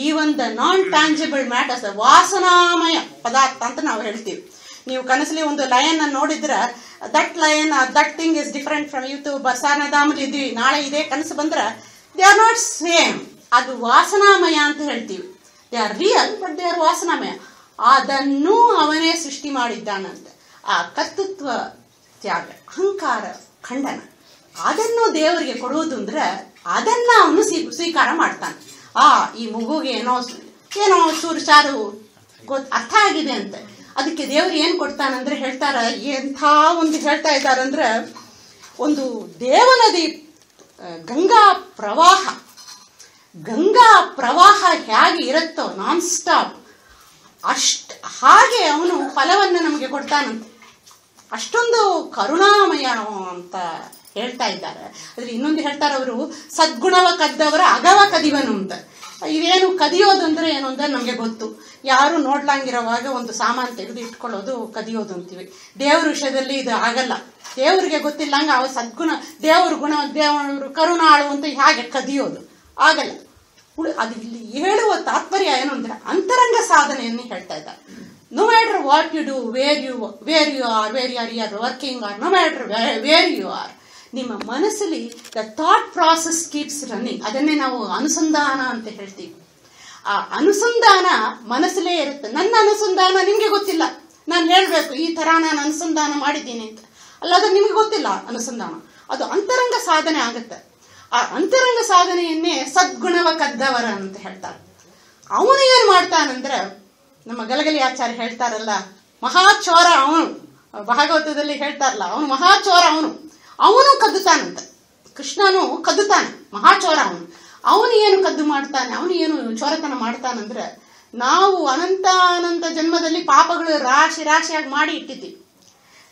Speaker 1: ಈ ಒಂದು ನಾನ್ ಟ್ಯಾಂಜಿಬಲ್ ಮ್ಯಾಟರ್ಸ್ ವಾಸನಾಮಯ ಪದಾರ್ಥ ಅಂತ ನಾವು ಹೇಳ್ತೀವಿ. ನೀವು ಕನಸಲಿ ಒಂದು ಲಯನ್ ನೋಡಿದ್ರೆ that lion that thing is different from ಇವತ್ತು ದಾಮಲ್ ಇದ್ವಿ ನಾಳೆ ಇದೇ ಕನಸು ಬಂದ್ರೆ ದೇ ಆರ್ ನಾಟ್ ಸೇಮ್ ಅದು ವಾಸನಾಮಯ ಅಂತ ಹೇಳ್ತೀವಿ. They are real but they are ವಾಸನಾಮಯ. ಅದನ್ನು ಅವನೇ ಸೃಷ್ಟಿ ಮಾಡಿದ್ದಾನಂತೆ. ಆ ಕರ್ತೃತ್ವ ತ್ಯಾಗ, ಅಹಂಕಾರ, ಖಂಡನ, ಅದನ್ನು ದೇವರಿಗೆ ಕೊಡುವುದು ಅಂದ್ರೆ ಅದನ್ನ ಅವನು ಸ್ವೀ- ಸ್ವೀಕಾರ ಮಾಡ್ತಾನೆ. ಆ, ಈ ಮಗುಗೆ ಏನೋ ಏನೋ ಚೂರು ಸಾರು ಅರ್ಥ ಆಗಿದೆ ಅಂತ. ಅದಕ್ಕೆ ದೇವ್ರು ಏನ್ ಕೊಡ್ತಾನಂದ್ರೆ ಹೇಳ್ತಾರ, ಎಂಥ ಒಂದು ಹೇಳ್ತಾ ಇದ್ದಾರಂದ್ರೆ, ಒಂದು ದೇವನದಿ ಗಂಗಾ ಪ್ರವಾಹ. ಗಂಗಾ ಪ್ರವಾಹ ಹೇಗೆ ಇರುತ್ತೋ ನಾನ್ ಸ್ಟಾಪ್ ಅಷ್ಟ್ ಹಾಗೆ ಅವನು ಫಲವನ್ನು ನಮಗೆ ಕೊಡ್ತಾನಂತೆ ಅಷ್ಟೊಂದು ಕರುಣಾಮಯ ಅಂತ ಹೇಳ್ತಾ ಇದ್ದಾರೆ. ಆದ್ರೆ ಇನ್ನೊಂದು ಹೇಳ್ತಾರೆ ಅವರು, ಸದ್ಗುಣವ ಕದ್ದವರ ಅಗವ ಕದಿವನು ಅಂತ. ಇದೇನು ಕದಿಯೋದು ಅಂದ್ರೆ ಏನು ಅಂದ್ರೆ ನಮಗೆ ಗೊತ್ತು. ಯಾರು ನೋಡ್ಲಂಗಿರೋವಾಗ ಒಂದು ಸಾಮಾನು ತೆಗೆದು ಇಟ್ಕೊಳ್ಳೋದು ಕದಿಯೋದು ಅಂತೀವಿ. ದೇವ್ರ ವಿಷಯದಲ್ಲಿ ಇದು ಆಗಲ್ಲ. ದೇವ್ರಿಗೆ ಗೊತ್ತಿಲ್ಲಂಗ ಅವ ಸದ್ಗುಣ, ದೇವ್ರ ಗುಣ, ದೇವರು ಕರುಣಾಳು ಅಂತ ಹೇಗೆ ಕದಿಯೋದು? ಆಗಲ್ಲ. ಅದು ಇಲ್ಲಿ ಹೇಳುವ ತಾತ್ಪರ್ಯ ಏನು ಅಂದ್ರೆ ಅಂತರಂಗ ಸಾಧನೆಯನ್ನು ಹೇಳ್ತಾ ಇದ್ದಾರೆ. No matter what you do where you where you are where you are you are working are no matter where you are ನಿಮ್ಮ ಮನಸ್ಸಲ್ಲಿ the thought process keeps running ಅದನ್ನೇ ನಾವು ಅನುಸಂಧಾನ ಅಂತ ಹೇಳ್ತೀವಿ. ಆ ಅನುಸಂಧಾನ ಮನಸ್ಸಲ್ಲೇ ಇರುತ್ತೆ. ನನ್ನ ಅನುಸಂಧಾನ ನಿಮಗೆ ಗೊತ್ತಿಲ್ಲ. ನಾನು ಹೇಳಬೇಕು, ಈ ಥರ ನಾನು ಅನುಸಂಧಾನ ಮಾಡಿದ್ದೀನಿ ಅಂತ. ಅಲ್ಲ, ಅದು ನಿಮಗೆ ಗೊತ್ತಿಲ್ಲ ಅನುಸಂಧಾನ. ಅದು ಅಂತರಂಗ ಸಾಧನೆ ಆಗುತ್ತೆ. ಆ ಅಂತರಂಗ ಸಾಧನೆಯನ್ನೇ ಸದ್ಗುಣವ ಕದ್ದವರ ಅಂತ ಹೇಳ್ತಾರೆ. ಅವನು ಏನು ಮಾಡ್ತಾನಂದ್ರೆ, ನಮ್ಮ ಗಲಗಲಿ ಆಚಾರ್ಯ ಹೇಳ್ತಾರಲ್ಲ, ಮಹಾಚೋರ ಅವನು. ಭಾಗವತದಲ್ಲಿ ಹೇಳ್ತಾರಲ್ಲ, ಅವನು ಮಹಾಚೋರ ಅವನು. ಅವನು ಕದ್ದುತ್ತಾನಂತೆ. ಕೃಷ್ಣನು ಕದ್ದುತ್ತಾನೆ ಮಹಾಚೋರ ಅವನು ಅವನು ಏನು ಕದ್ದು ಮಾಡ್ತಾನೆ, ಅವನು ಏನು ಚೋರತನ ಮಾಡ್ತಾನಂದ್ರೆ, ನಾವು ಅನಂತ ಅನಂತ ಜನ್ಮದಲ್ಲಿ ಪಾಪಗಳು ರಾಶಿ ರಾಶಿಯಾಗಿ ಮಾಡಿ ಇಟ್ಟಿದ್ದೀವಿ.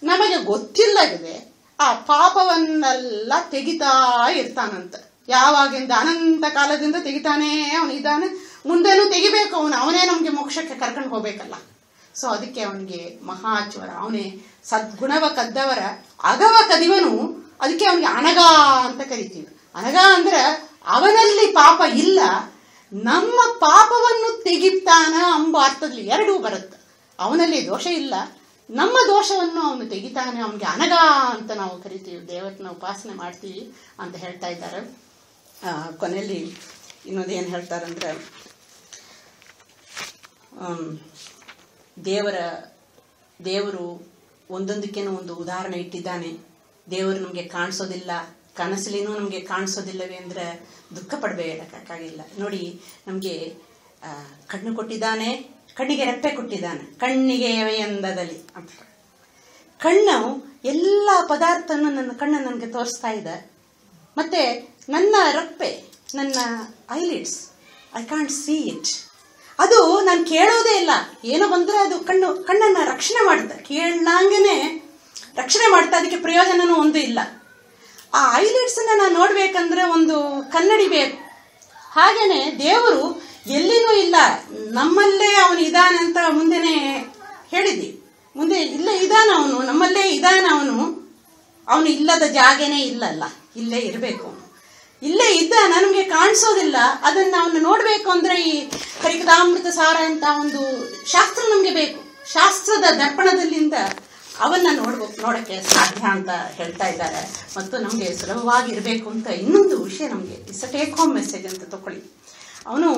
Speaker 1: ನಮಗೆ ಗೊತ್ತಿಲ್ಲದೆ ಆ ಪಾಪವನ್ನೆಲ್ಲ ತೆಗಿತಾ ಇರ್ತಾನಂತ. ಯಾವಾಗಿಂದ? ಅನಂತ ಕಾಲದಿಂದ ತೆಗಿತಾನೇ ಅವನು ಇದ್ದಾನೆ. ಮುಂದೇನು ತೆಗಿಬೇಕು ಅವನು, ಅವನೇ ನಮಗೆ ಮೋಕ್ಷಕ್ಕೆ ಕರ್ಕೊಂಡು ಹೋಗ್ಬೇಕಲ್ಲ. ಸೊ ಅದಕ್ಕೆ ಅವನಿಗೆ ಮಹಾಚೋರ, ಅವನೇ ಸದ್ಗುಣವ ಕದ್ದವರ ಅಗವ ಕದಿವನು, ಅದಕ್ಕೆ ಅವನಿಗೆ ಅನಗ ಅಂತ ಕರಿತೀವಿ. ಅನಗ ಅಂದ್ರೆ ಅವನಲ್ಲಿ ಪಾಪ ಇಲ್ಲ, ನಮ್ಮ ಪಾಪವನ್ನು ತೆಗಿತಾನ ಅಂಬ ಅರ್ಥದಲ್ಲಿ ಎರಡೂ ಬರುತ್ತೆ. ಅವನಲ್ಲಿ ದೋಷ ಇಲ್ಲ, ನಮ್ಮ ದೋಷವನ್ನು ಅವನು ತೆಗಿತಾನೆ, ಅವನಿಗೆ ಅನಗ ಅಂತ ನಾವು ಕರಿತೀವಿ. ದೇವತನ ಉಪಾಸನೆ ಮಾಡ್ತೀವಿ ಅಂತ ಹೇಳ್ತಾ ಇದ್ದಾರೆ. ಕೊನೆಯಲ್ಲಿ ಇನ್ನೊಂದು ಏನು ಹೇಳ್ತಾರಂದ್ರೆ ದೇವರ, ದೇವರು ಒಂದೊಂದಕ್ಕೇನೋ ಒಂದು ಉದಾಹರಣೆ ಇಟ್ಟಿದ್ದಾನೆ. ದೇವರು ನಮಗೆ ಕಾಣಿಸೋದಿಲ್ಲ, ಕನಸಲಿನೂ ನಮಗೆ ಕಾಣಿಸೋದಿಲ್ಲವೇ ಅಂದ್ರೆ ದುಃಖ ಪಡಬೇಕಾಗಿಲ್ಲ ನೋಡಿ, ನಮಗೆ ಕಣ್ಣು ಕೊಟ್ಟಿದ್ದಾನೆ, ಕಣ್ಣಿಗೆ ರೆಪ್ಪೆ ಕೊಟ್ಟಿದ್ದಾನೆ. ಕಣ್ಣಿಗೆ ಎಂದದಲ್ಲಿ ಅಂತ. ಕಣ್ಣು ಎಲ್ಲ ಪದಾರ್ಥವನ್ನು ನನ್ನ ಕಣ್ಣು ನನಗೆ ತೋರಿಸ್ತಾ ಇದೆ. ಮತ್ತೆ ನನ್ನ ರೆಪ್ಪೆ, ನನ್ನ eyelids I can't see it ಅದು ನಾನು ಕೇಳೋದೇ ಇಲ್ಲ. ಏನೋ ಬಂದ್ರೆ ಅದು ಕಣ್ಣು, ಕಣ್ಣನ್ನು ರಕ್ಷಣೆ ಮಾಡುತ್ತೆ. ಕೇಳಲಾಂಗೇ ರಕ್ಷಣೆ ಮಾಡ್ತಾ ಅದಕ್ಕೆ ಪ್ರಯೋಜನವೂ ಒಂದು ಇಲ್ಲ. ಆ ಐಲೈಟ್ಸನ್ನು ನಾನು ನೋಡಬೇಕಂದ್ರೆ ಒಂದು ಕನ್ನಡಿ ಬೇಕು. ಹಾಗೆಯೇ ದೇವರು ಎಲ್ಲಿನೂ ಇಲ್ಲ. ನಮ್ಮಲ್ಲೇ ಅವನು ಇದಾನೆ ಅಂತ ಮುಂದೆನೆ ಹೇಳಿದ್ವಿ. ಮುಂದೆ ಇಲ್ಲೇ ಇದಾನ ಅವನು, ನಮ್ಮಲ್ಲೇ ಇದಾನ ಅವನು. ಅವನು ಇಲ್ಲದ ಜಾಗನೇ ಇಲ್ಲಲ್ಲ. ಇಲ್ಲೇ ಇರಬೇಕು. ಇಲ್ಲೇ ಇದ್ದ ನಮಗೆ ಕಾಣಿಸೋದಿಲ್ಲ. ಅದನ್ನ ಅವನು ನೋಡಬೇಕು ಅಂದ್ರೆ ಈ ಹರಿಕದಾಮೃತ ಸಾರ ಅಂತ ಒಂದು ಶಾಸ್ತ್ರ ನಮಗೆ ಬೇಕು. ಶಾಸ್ತ್ರದ ದರ್ಪಣದಲ್ಲಿಂದ ಅವನ್ನ ನೋಡ್ಬೇಕು ನೋಡಕ್ಕೆ ಸಾಧ್ಯ ಅಂತ ಹೇಳ್ತಾ ಇದ್ದಾರೆ. ಮತ್ತು ನಮಗೆ ಸುಲಭವಾಗಿ ಇರಬೇಕು ಅಂತ ಇನ್ನೊಂದು ವಿಷಯ ನಮಗೆ. ಇಟ್ಸ್ ಟೇಕ್ ಹೋಮ್ ಮೆಸೇಜ್ ಅಂತ ತಗೊಳ್ಳಿ ಅವನು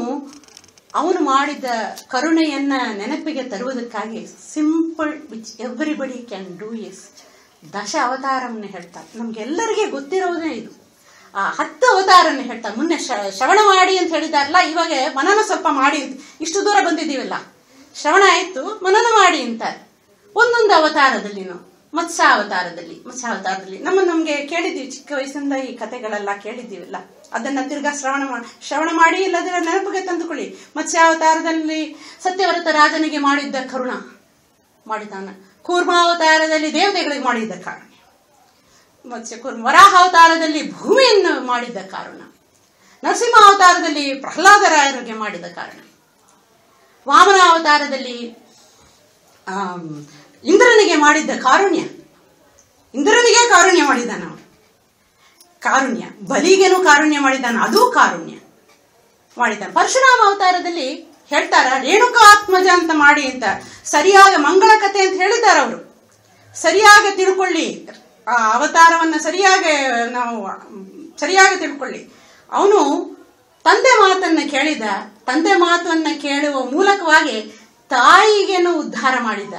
Speaker 1: ಅವನು ಮಾಡಿದ ಕರುಣೆಯನ್ನ ನೆನಪಿಗೆ ತರುವುದಕ್ಕಾಗಿ simple which everybody can do is ದಶ ಅವತಾರವನ್ನು ಹೇಳ್ತಾರೆ. ನಮ್ಗೆಲ್ಲರಿಗೆ ಗೊತ್ತಿರೋದೇ ಇದು. ಆ, ಹತ್ತು ಅವತಾರನ್ನು ಹೇಳ್ತಾರೆ. ಮುನ್ನೆ ಶ್ರವಣ ಮಾಡಿ ಅಂತ ಹೇಳಿದಾರಲ್ಲ ಇವಾಗ ಮನನ ಸ್ವಲ್ಪ ಮಾಡಿ ಇಷ್ಟು ದೂರ ಬಂದಿದ್ದೀವಲ್ಲ? ಶ್ರವಣ ಆಯಿತು, ಮನನ ಮಾಡಿ ಅಂತ ಒಂದೊಂದು ಅವತಾರದಲ್ಲಿ ಮತ್ಸ್ಯ ಅವತಾರದಲ್ಲಿ ಮತ್ಸ್ಯ ಅವತಾರದಲ್ಲಿ ನಮ್ಮ ನಮ್ಗೆ ಕೇಳಿದ್ದೀವಿ, ಚಿಕ್ಕ ವಯಸ್ಸಿಂದ ಈ ಕಥೆಗಳೆಲ್ಲ ಕೇಳಿದ್ದೀವಲ್ಲ. ಅದನ್ನ ತಿರ್ಗಾ ಶ್ರವಣ ಶ್ರವಣ ಮಾಡಿ ಇಲ್ಲದ್ರೆ ನೆನಪಿಗೆ ತಂದುಕೊಳ್ಳಿ. ಮತ್ಸ್ಯ ಅವತಾರದಲ್ಲಿ ಸತ್ಯವ್ರತ ರಾಜನಿಗೆ ಮಾಡಿದ್ದ ಕರುಣ ಮಾಡಿದಾನ ಕೂರ್ಮಾವತಾರದಲ್ಲಿ ದೇವತೆಗಳಿಗೆ ಮಾಡಿದ್ದ ಕಾರಣ. ಮತ್ಸ್ಯ ಕೂರ್ಮ. ವರಾಹ ಅವತಾರದಲ್ಲಿ ಭೂಮಿಯನ್ನು ಮಾಡಿದ್ದ ಕಾರಣ. ನರಸಿಂಹ ಅವತಾರದಲ್ಲಿ ಪ್ರಹ್ಲಾದರಾಯರಿಗೆ ಮಾಡಿದ ಕಾರಣ. ವಾಮನ ಅವತಾರದಲ್ಲಿ ಇಂದ್ರನಿಗೆ ಮಾಡಿದ್ದ ಕಾರುಣ್ಯ. ಇಂದ್ರನಿಗೆ ಕಾರುಣ್ಯ ಮಾಡಿದ್ದಾನ ಕಾರುಣ್ಯ. ಬಲಿಗೇನು ಕಾರುಣ್ಯ ಮಾಡಿದ್ದಾನ ಅದು ಕಾರುಣ್ಯ ಮಾಡಿದ್ದಾನೆ ಪರಶುರಾಮ ಅವತಾರದಲ್ಲಿ ಹೇಳ್ತಾರ, ರೇಣುಕಾ ಆತ್ಮಜ ಅಂತ ಮಾಡಿ ಅಂತ. ಸರಿಯಾದ ಮಂಗಳ ಕಥೆ ಅಂತ ಹೇಳಿದ್ದಾರೆ ಅವರು. ಸರಿಯಾಗಿ ತಿಳ್ಕೊಳ್ಳಿ. ಆ ಅವತಾರವನ್ನ ಸರಿಯಾಗಿ ನಾವು, ಸರಿಯಾಗಿ ತಿಳ್ಕೊಳ್ಳಿ. ಅವನು ತಂದೆ ಮಾತನ್ನ ಕೇಳಿದ, ತಂದೆ ಮಾತನ್ನ ಕೇಳುವ ಮೂಲಕವಾಗಿ ತಾಯಿಗೇನು ಉದ್ಧಾರ ಮಾಡಿದ?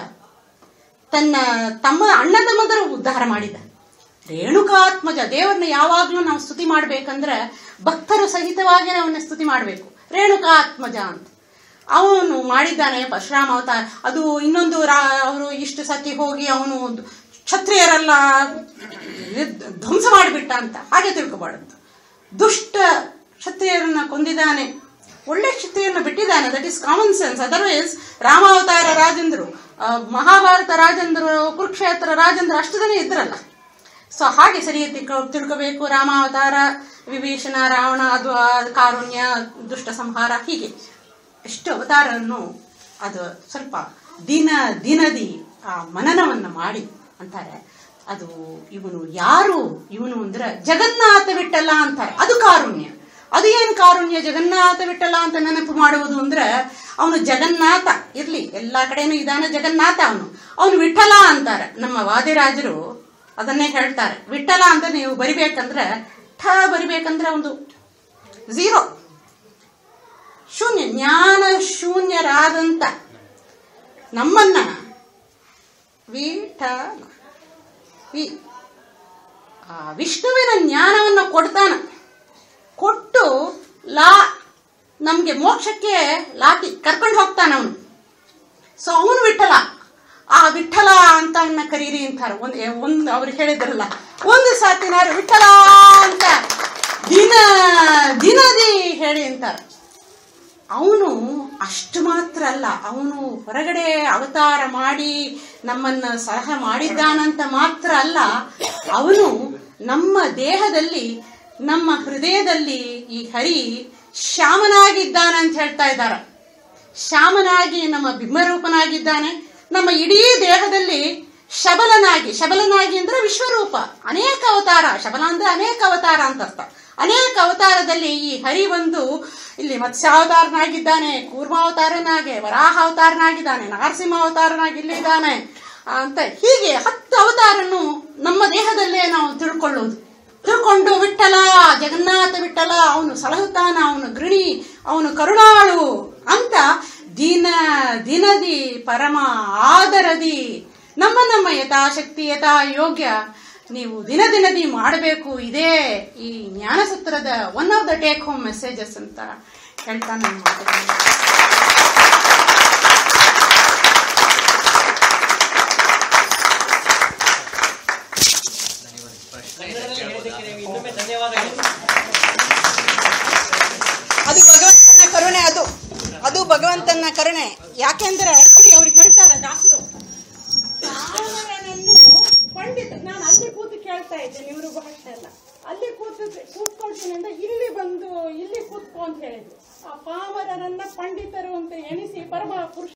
Speaker 1: ತನ್ನ ತಮ್ಮ ಅಣ್ಣ ತಮ್ಮದರ ಉದ್ಧಾರ ಮಾಡಿದ. ರೇಣುಕಾತ್ಮಜ, ದೇವರನ್ನ ಯಾವಾಗ್ಲೂ ನಾವು ಸ್ತುತಿ ಮಾಡ್ಬೇಕಂದ್ರ ಭಕ್ತರು ಸಹಿತವಾಗಿ ಅವನ್ನ ಸ್ತುತಿ ಮಾಡಬೇಕು. ರೇಣುಕಾತ್ಮಜ ಅಂತ. ಅವನು ಮಾಡಿದ್ದಾನೆ ಪರಶುರಾಮ ಅವತಾರ. ಅದು ಇನ್ನೊಂದು ರಾ, ಅವರು ಇಷ್ಟು ಸತಿ ಹೋಗಿ ಅವನು ಕ್ಷತ್ರಿಯರೆಲ್ಲ ಧ್ವಂಸ ಮಾಡಿಬಿಟ್ಟ ಅಂತ ಹಾಗೆ ತಿಳ್ಕೊಬಾರ್ದು ದುಷ್ಟ ಕ್ಷತ್ರಿಯರನ್ನ ಕೊಂದಿದ್ದಾನೆ. ಒಳ್ಳೆ ಕ್ಷತ್ರಿಯರನ್ನ ಬಿಟ್ಟಿದ್ದಾನೆ. That is common sense otherwise Ramavatara ರಾಜೇಂದ್ರರು Mahabharata ರಾಜೇಂದ್ರರು ಕುರುಕ್ಷೇತ್ರ ರಾಜೇಂದ್ರ ಅಷ್ಟು ಇದ್ರಲ್ಲ. ಸೊ ಹಾಗೆ ಸರಿ ತಿಳ್ಕೊ, ತಿಳ್ಕೋಬೇಕು. ರಾಮಾವತಾರ, ವಿಭೀಷಣ, ರಾವಣ ಅದು ಕಾರುಣ್ಯ, ದುಷ್ಟ ಸಂಹಾರ, ಹೀಗೆ. ಎಷ್ಟು ಅವತಾರವನ್ನು ಅದು ಸ್ವಲ್ಪ ದಿನ, ದಿನದಿ ಆ ಮನನವನ್ನು ಮಾಡಿ ಅಂತಾರೆ. ಅದು ಇವನು ಯಾರು? ಇವನು ಅಂದ್ರೆ ಜಗನ್ನಾಥ ವಿಠಲ ಅಂತಾರೆ. ಅದು ಕಾರುಣ್ಯ. ಅದು ಏನ್ ಕಾರುಣ್ಯ? ಜಗನ್ನಾಥ ವಿಠಲ ಅಂತ ನೆನಪು ಮಾಡುವುದು ಅಂದ್ರೆ ಅವನು ಜಗನ್ನಾಥ. ಇರ್ಲಿ, ಎಲ್ಲಾ ಕಡೆನೂ ಇದಾನೆ ಜಗನ್ನಾಥ ಅವನು. ಅವನು ವಿಠಲ ಅಂತಾರೆ. ನಮ್ಮ ವಾದಿರಾಜರು ಅದನ್ನೇ ಹೇಳ್ತಾರೆ. ವಿಠಲ ಅಂತ ನೀವು ಬರಿಬೇಕಂದ್ರೆ, ಠ ಬರಿಬೇಕಂದ್ರೆ ಒಂದು ಝೀರೋ. ಶೂನ್ಯ, ಜ್ಞಾನ ಶೂನ್ಯರಾದಂತ ನಮ್ಮನ್ನ ವಿಠಲ. ವಿ ವಿಷ್ಣುವಿನ ಜ್ಞಾನವನ್ನು ಕೊಡ್ತಾನ. ಕೊಟ್ಟು ಲಾ, ನಮಗೆ ಮೋಕ್ಷಕ್ಕೆ ಲಾಕಿ ಕರ್ಕೊಂಡು ಹೋಗ್ತಾನ ಅವನು. ಸೊ ಅವನು ವಿಠಲ. ಆ ವಿಠಲ ಅಂತ ಅನ್ನ ಕರೀರಿ ಅಂತಾರೆ. ಒಂದು ಒಂದು ಅವ್ರು ಹೇಳಿದ್ರಲ್ಲ, ಒಂದು ಸಾತಿನಾರು ವಿಠಲ ಅಂತ ದಿನ, ದಿನದಿ ಹೇಳಿ ಅಂತಾರೆ. ಅವನು ಅಷ್ಟು ಮಾತ್ರ ಅಲ್ಲ, ಅವನು ಹೊರಗಡೆ ಅವತಾರ ಮಾಡಿ ನಮ್ಮನ್ನ ಸಲಹೆ ಮಾಡಿದ್ದಾನಂತ ಮಾತ್ರ ಅಲ್ಲ, ಅವನು ನಮ್ಮ ದೇಹದಲ್ಲಿ, ನಮ್ಮ ಹೃದಯದಲ್ಲಿ ಈ ಹರಿ ಶ್ಯಾಮನಾಗಿದ್ದಾನಂತ ಹೇಳ್ತಾ ಇದ್ದಾರೆ. ಶ್ಯಾಮನಾಗಿ, ನಮ್ಮ ಬಿಂಬರೂಪನಾಗಿದ್ದಾನೆ ನಮ್ಮ ಇಡೀ ದೇಹದಲ್ಲಿ ಶಬಲನಾಗಿ ಶಬಲನಾಗಿ ಅಂದ್ರೆ ವಿಶ್ವರೂಪ, ಅನೇಕ ಅವತಾರ, ಶಬಲ ಅಂದ್ರೆ ಅನೇಕ ಅವತಾರ ಅಂತ ಅರ್ಥ ಅನೇಕ ಅವತಾರದಲ್ಲಿ ಈ ಹರಿ ಬಂದು ಇಲ್ಲಿ ಮತ್ಸ್ಯಾವತಾರನಾಗಿದ್ದಾನೆ, ಕೂರ್ಮಾವತಾರನಾಗೆ ವರಾಹ ಅವತಾರನಾಗಿದ್ದಾನೆ ನರಸಿಂಹ ಅವತಾರನಾಗಿ ಇಲ್ಲಿದ್ದಾನೆ ಅಂತ ಹೀಗೆ ಹತ್ತು ಅವತಾರನ್ನು ನಮ್ಮ ದೇಹದಲ್ಲೇ ನಾವು ತಿಳ್ಕೊಳ್ಳೋದು ತಿಳ್ಕೊಂಡು ವಿಠಲ ಜಗನ್ನಾಥ ವಿಠಲ ಅವನು ಸಲಹುತ್ತಾನ ಅವನು ಗೃಣಿ, ಅವನು ಕರುಣಾಳು ಅಂತ ದಿನ, ದಿನದಿ ಪರಮ ಆದರದಿ ನಮ್ಮ ನಮ್ಮ ಯಥಾಶಕ್ತಿ, ಯಥಾ ಯೋಗ್ಯ ನೀವು ದಿನ ದಿನದಿ ಮಾಡಬೇಕು ಇದೇ ಈ ಜ್ಞಾನಸೂತ್ರದ one of the take home messages ಅಂತ ಹೇಳ್ತಾ ನಾನು ಅದು ಭಗವಂತನ ಕರುಣೆ ಅದು. ಅದು ಭಗವಂತನ ಕರುಣೆ. ಯಾಕೆಂದ್ರೆ ನೋಡಿ ಅವ್ರು ಹೇಳ್ತಾರೆ ದಾಸರು ಪಂಡಿತ ನಾನು ಅಲ್ಲಿ ಕೂತು ಕೇಳ್ತಾ ಇದ್ದೆ ಭಾಷೆ ಎಲ್ಲ ಅಲ್ಲಿ ಕೂತು ಕೂತ್ಕೊಳ್ತೀನಿ ಅಂದ್ರೆ ಇಲ್ಲಿ ಬಂದು, ಇಲ್ಲಿ ಕೂತ್ಕೊ ಅಂತ ಹೇಳಿದ್ರು. ಆ ಪಾಮರರನ್ನ ಪಂಡಿತರು ಅಂತ ಎಣಿಸಿ ಪರಮ ಪುರುಷ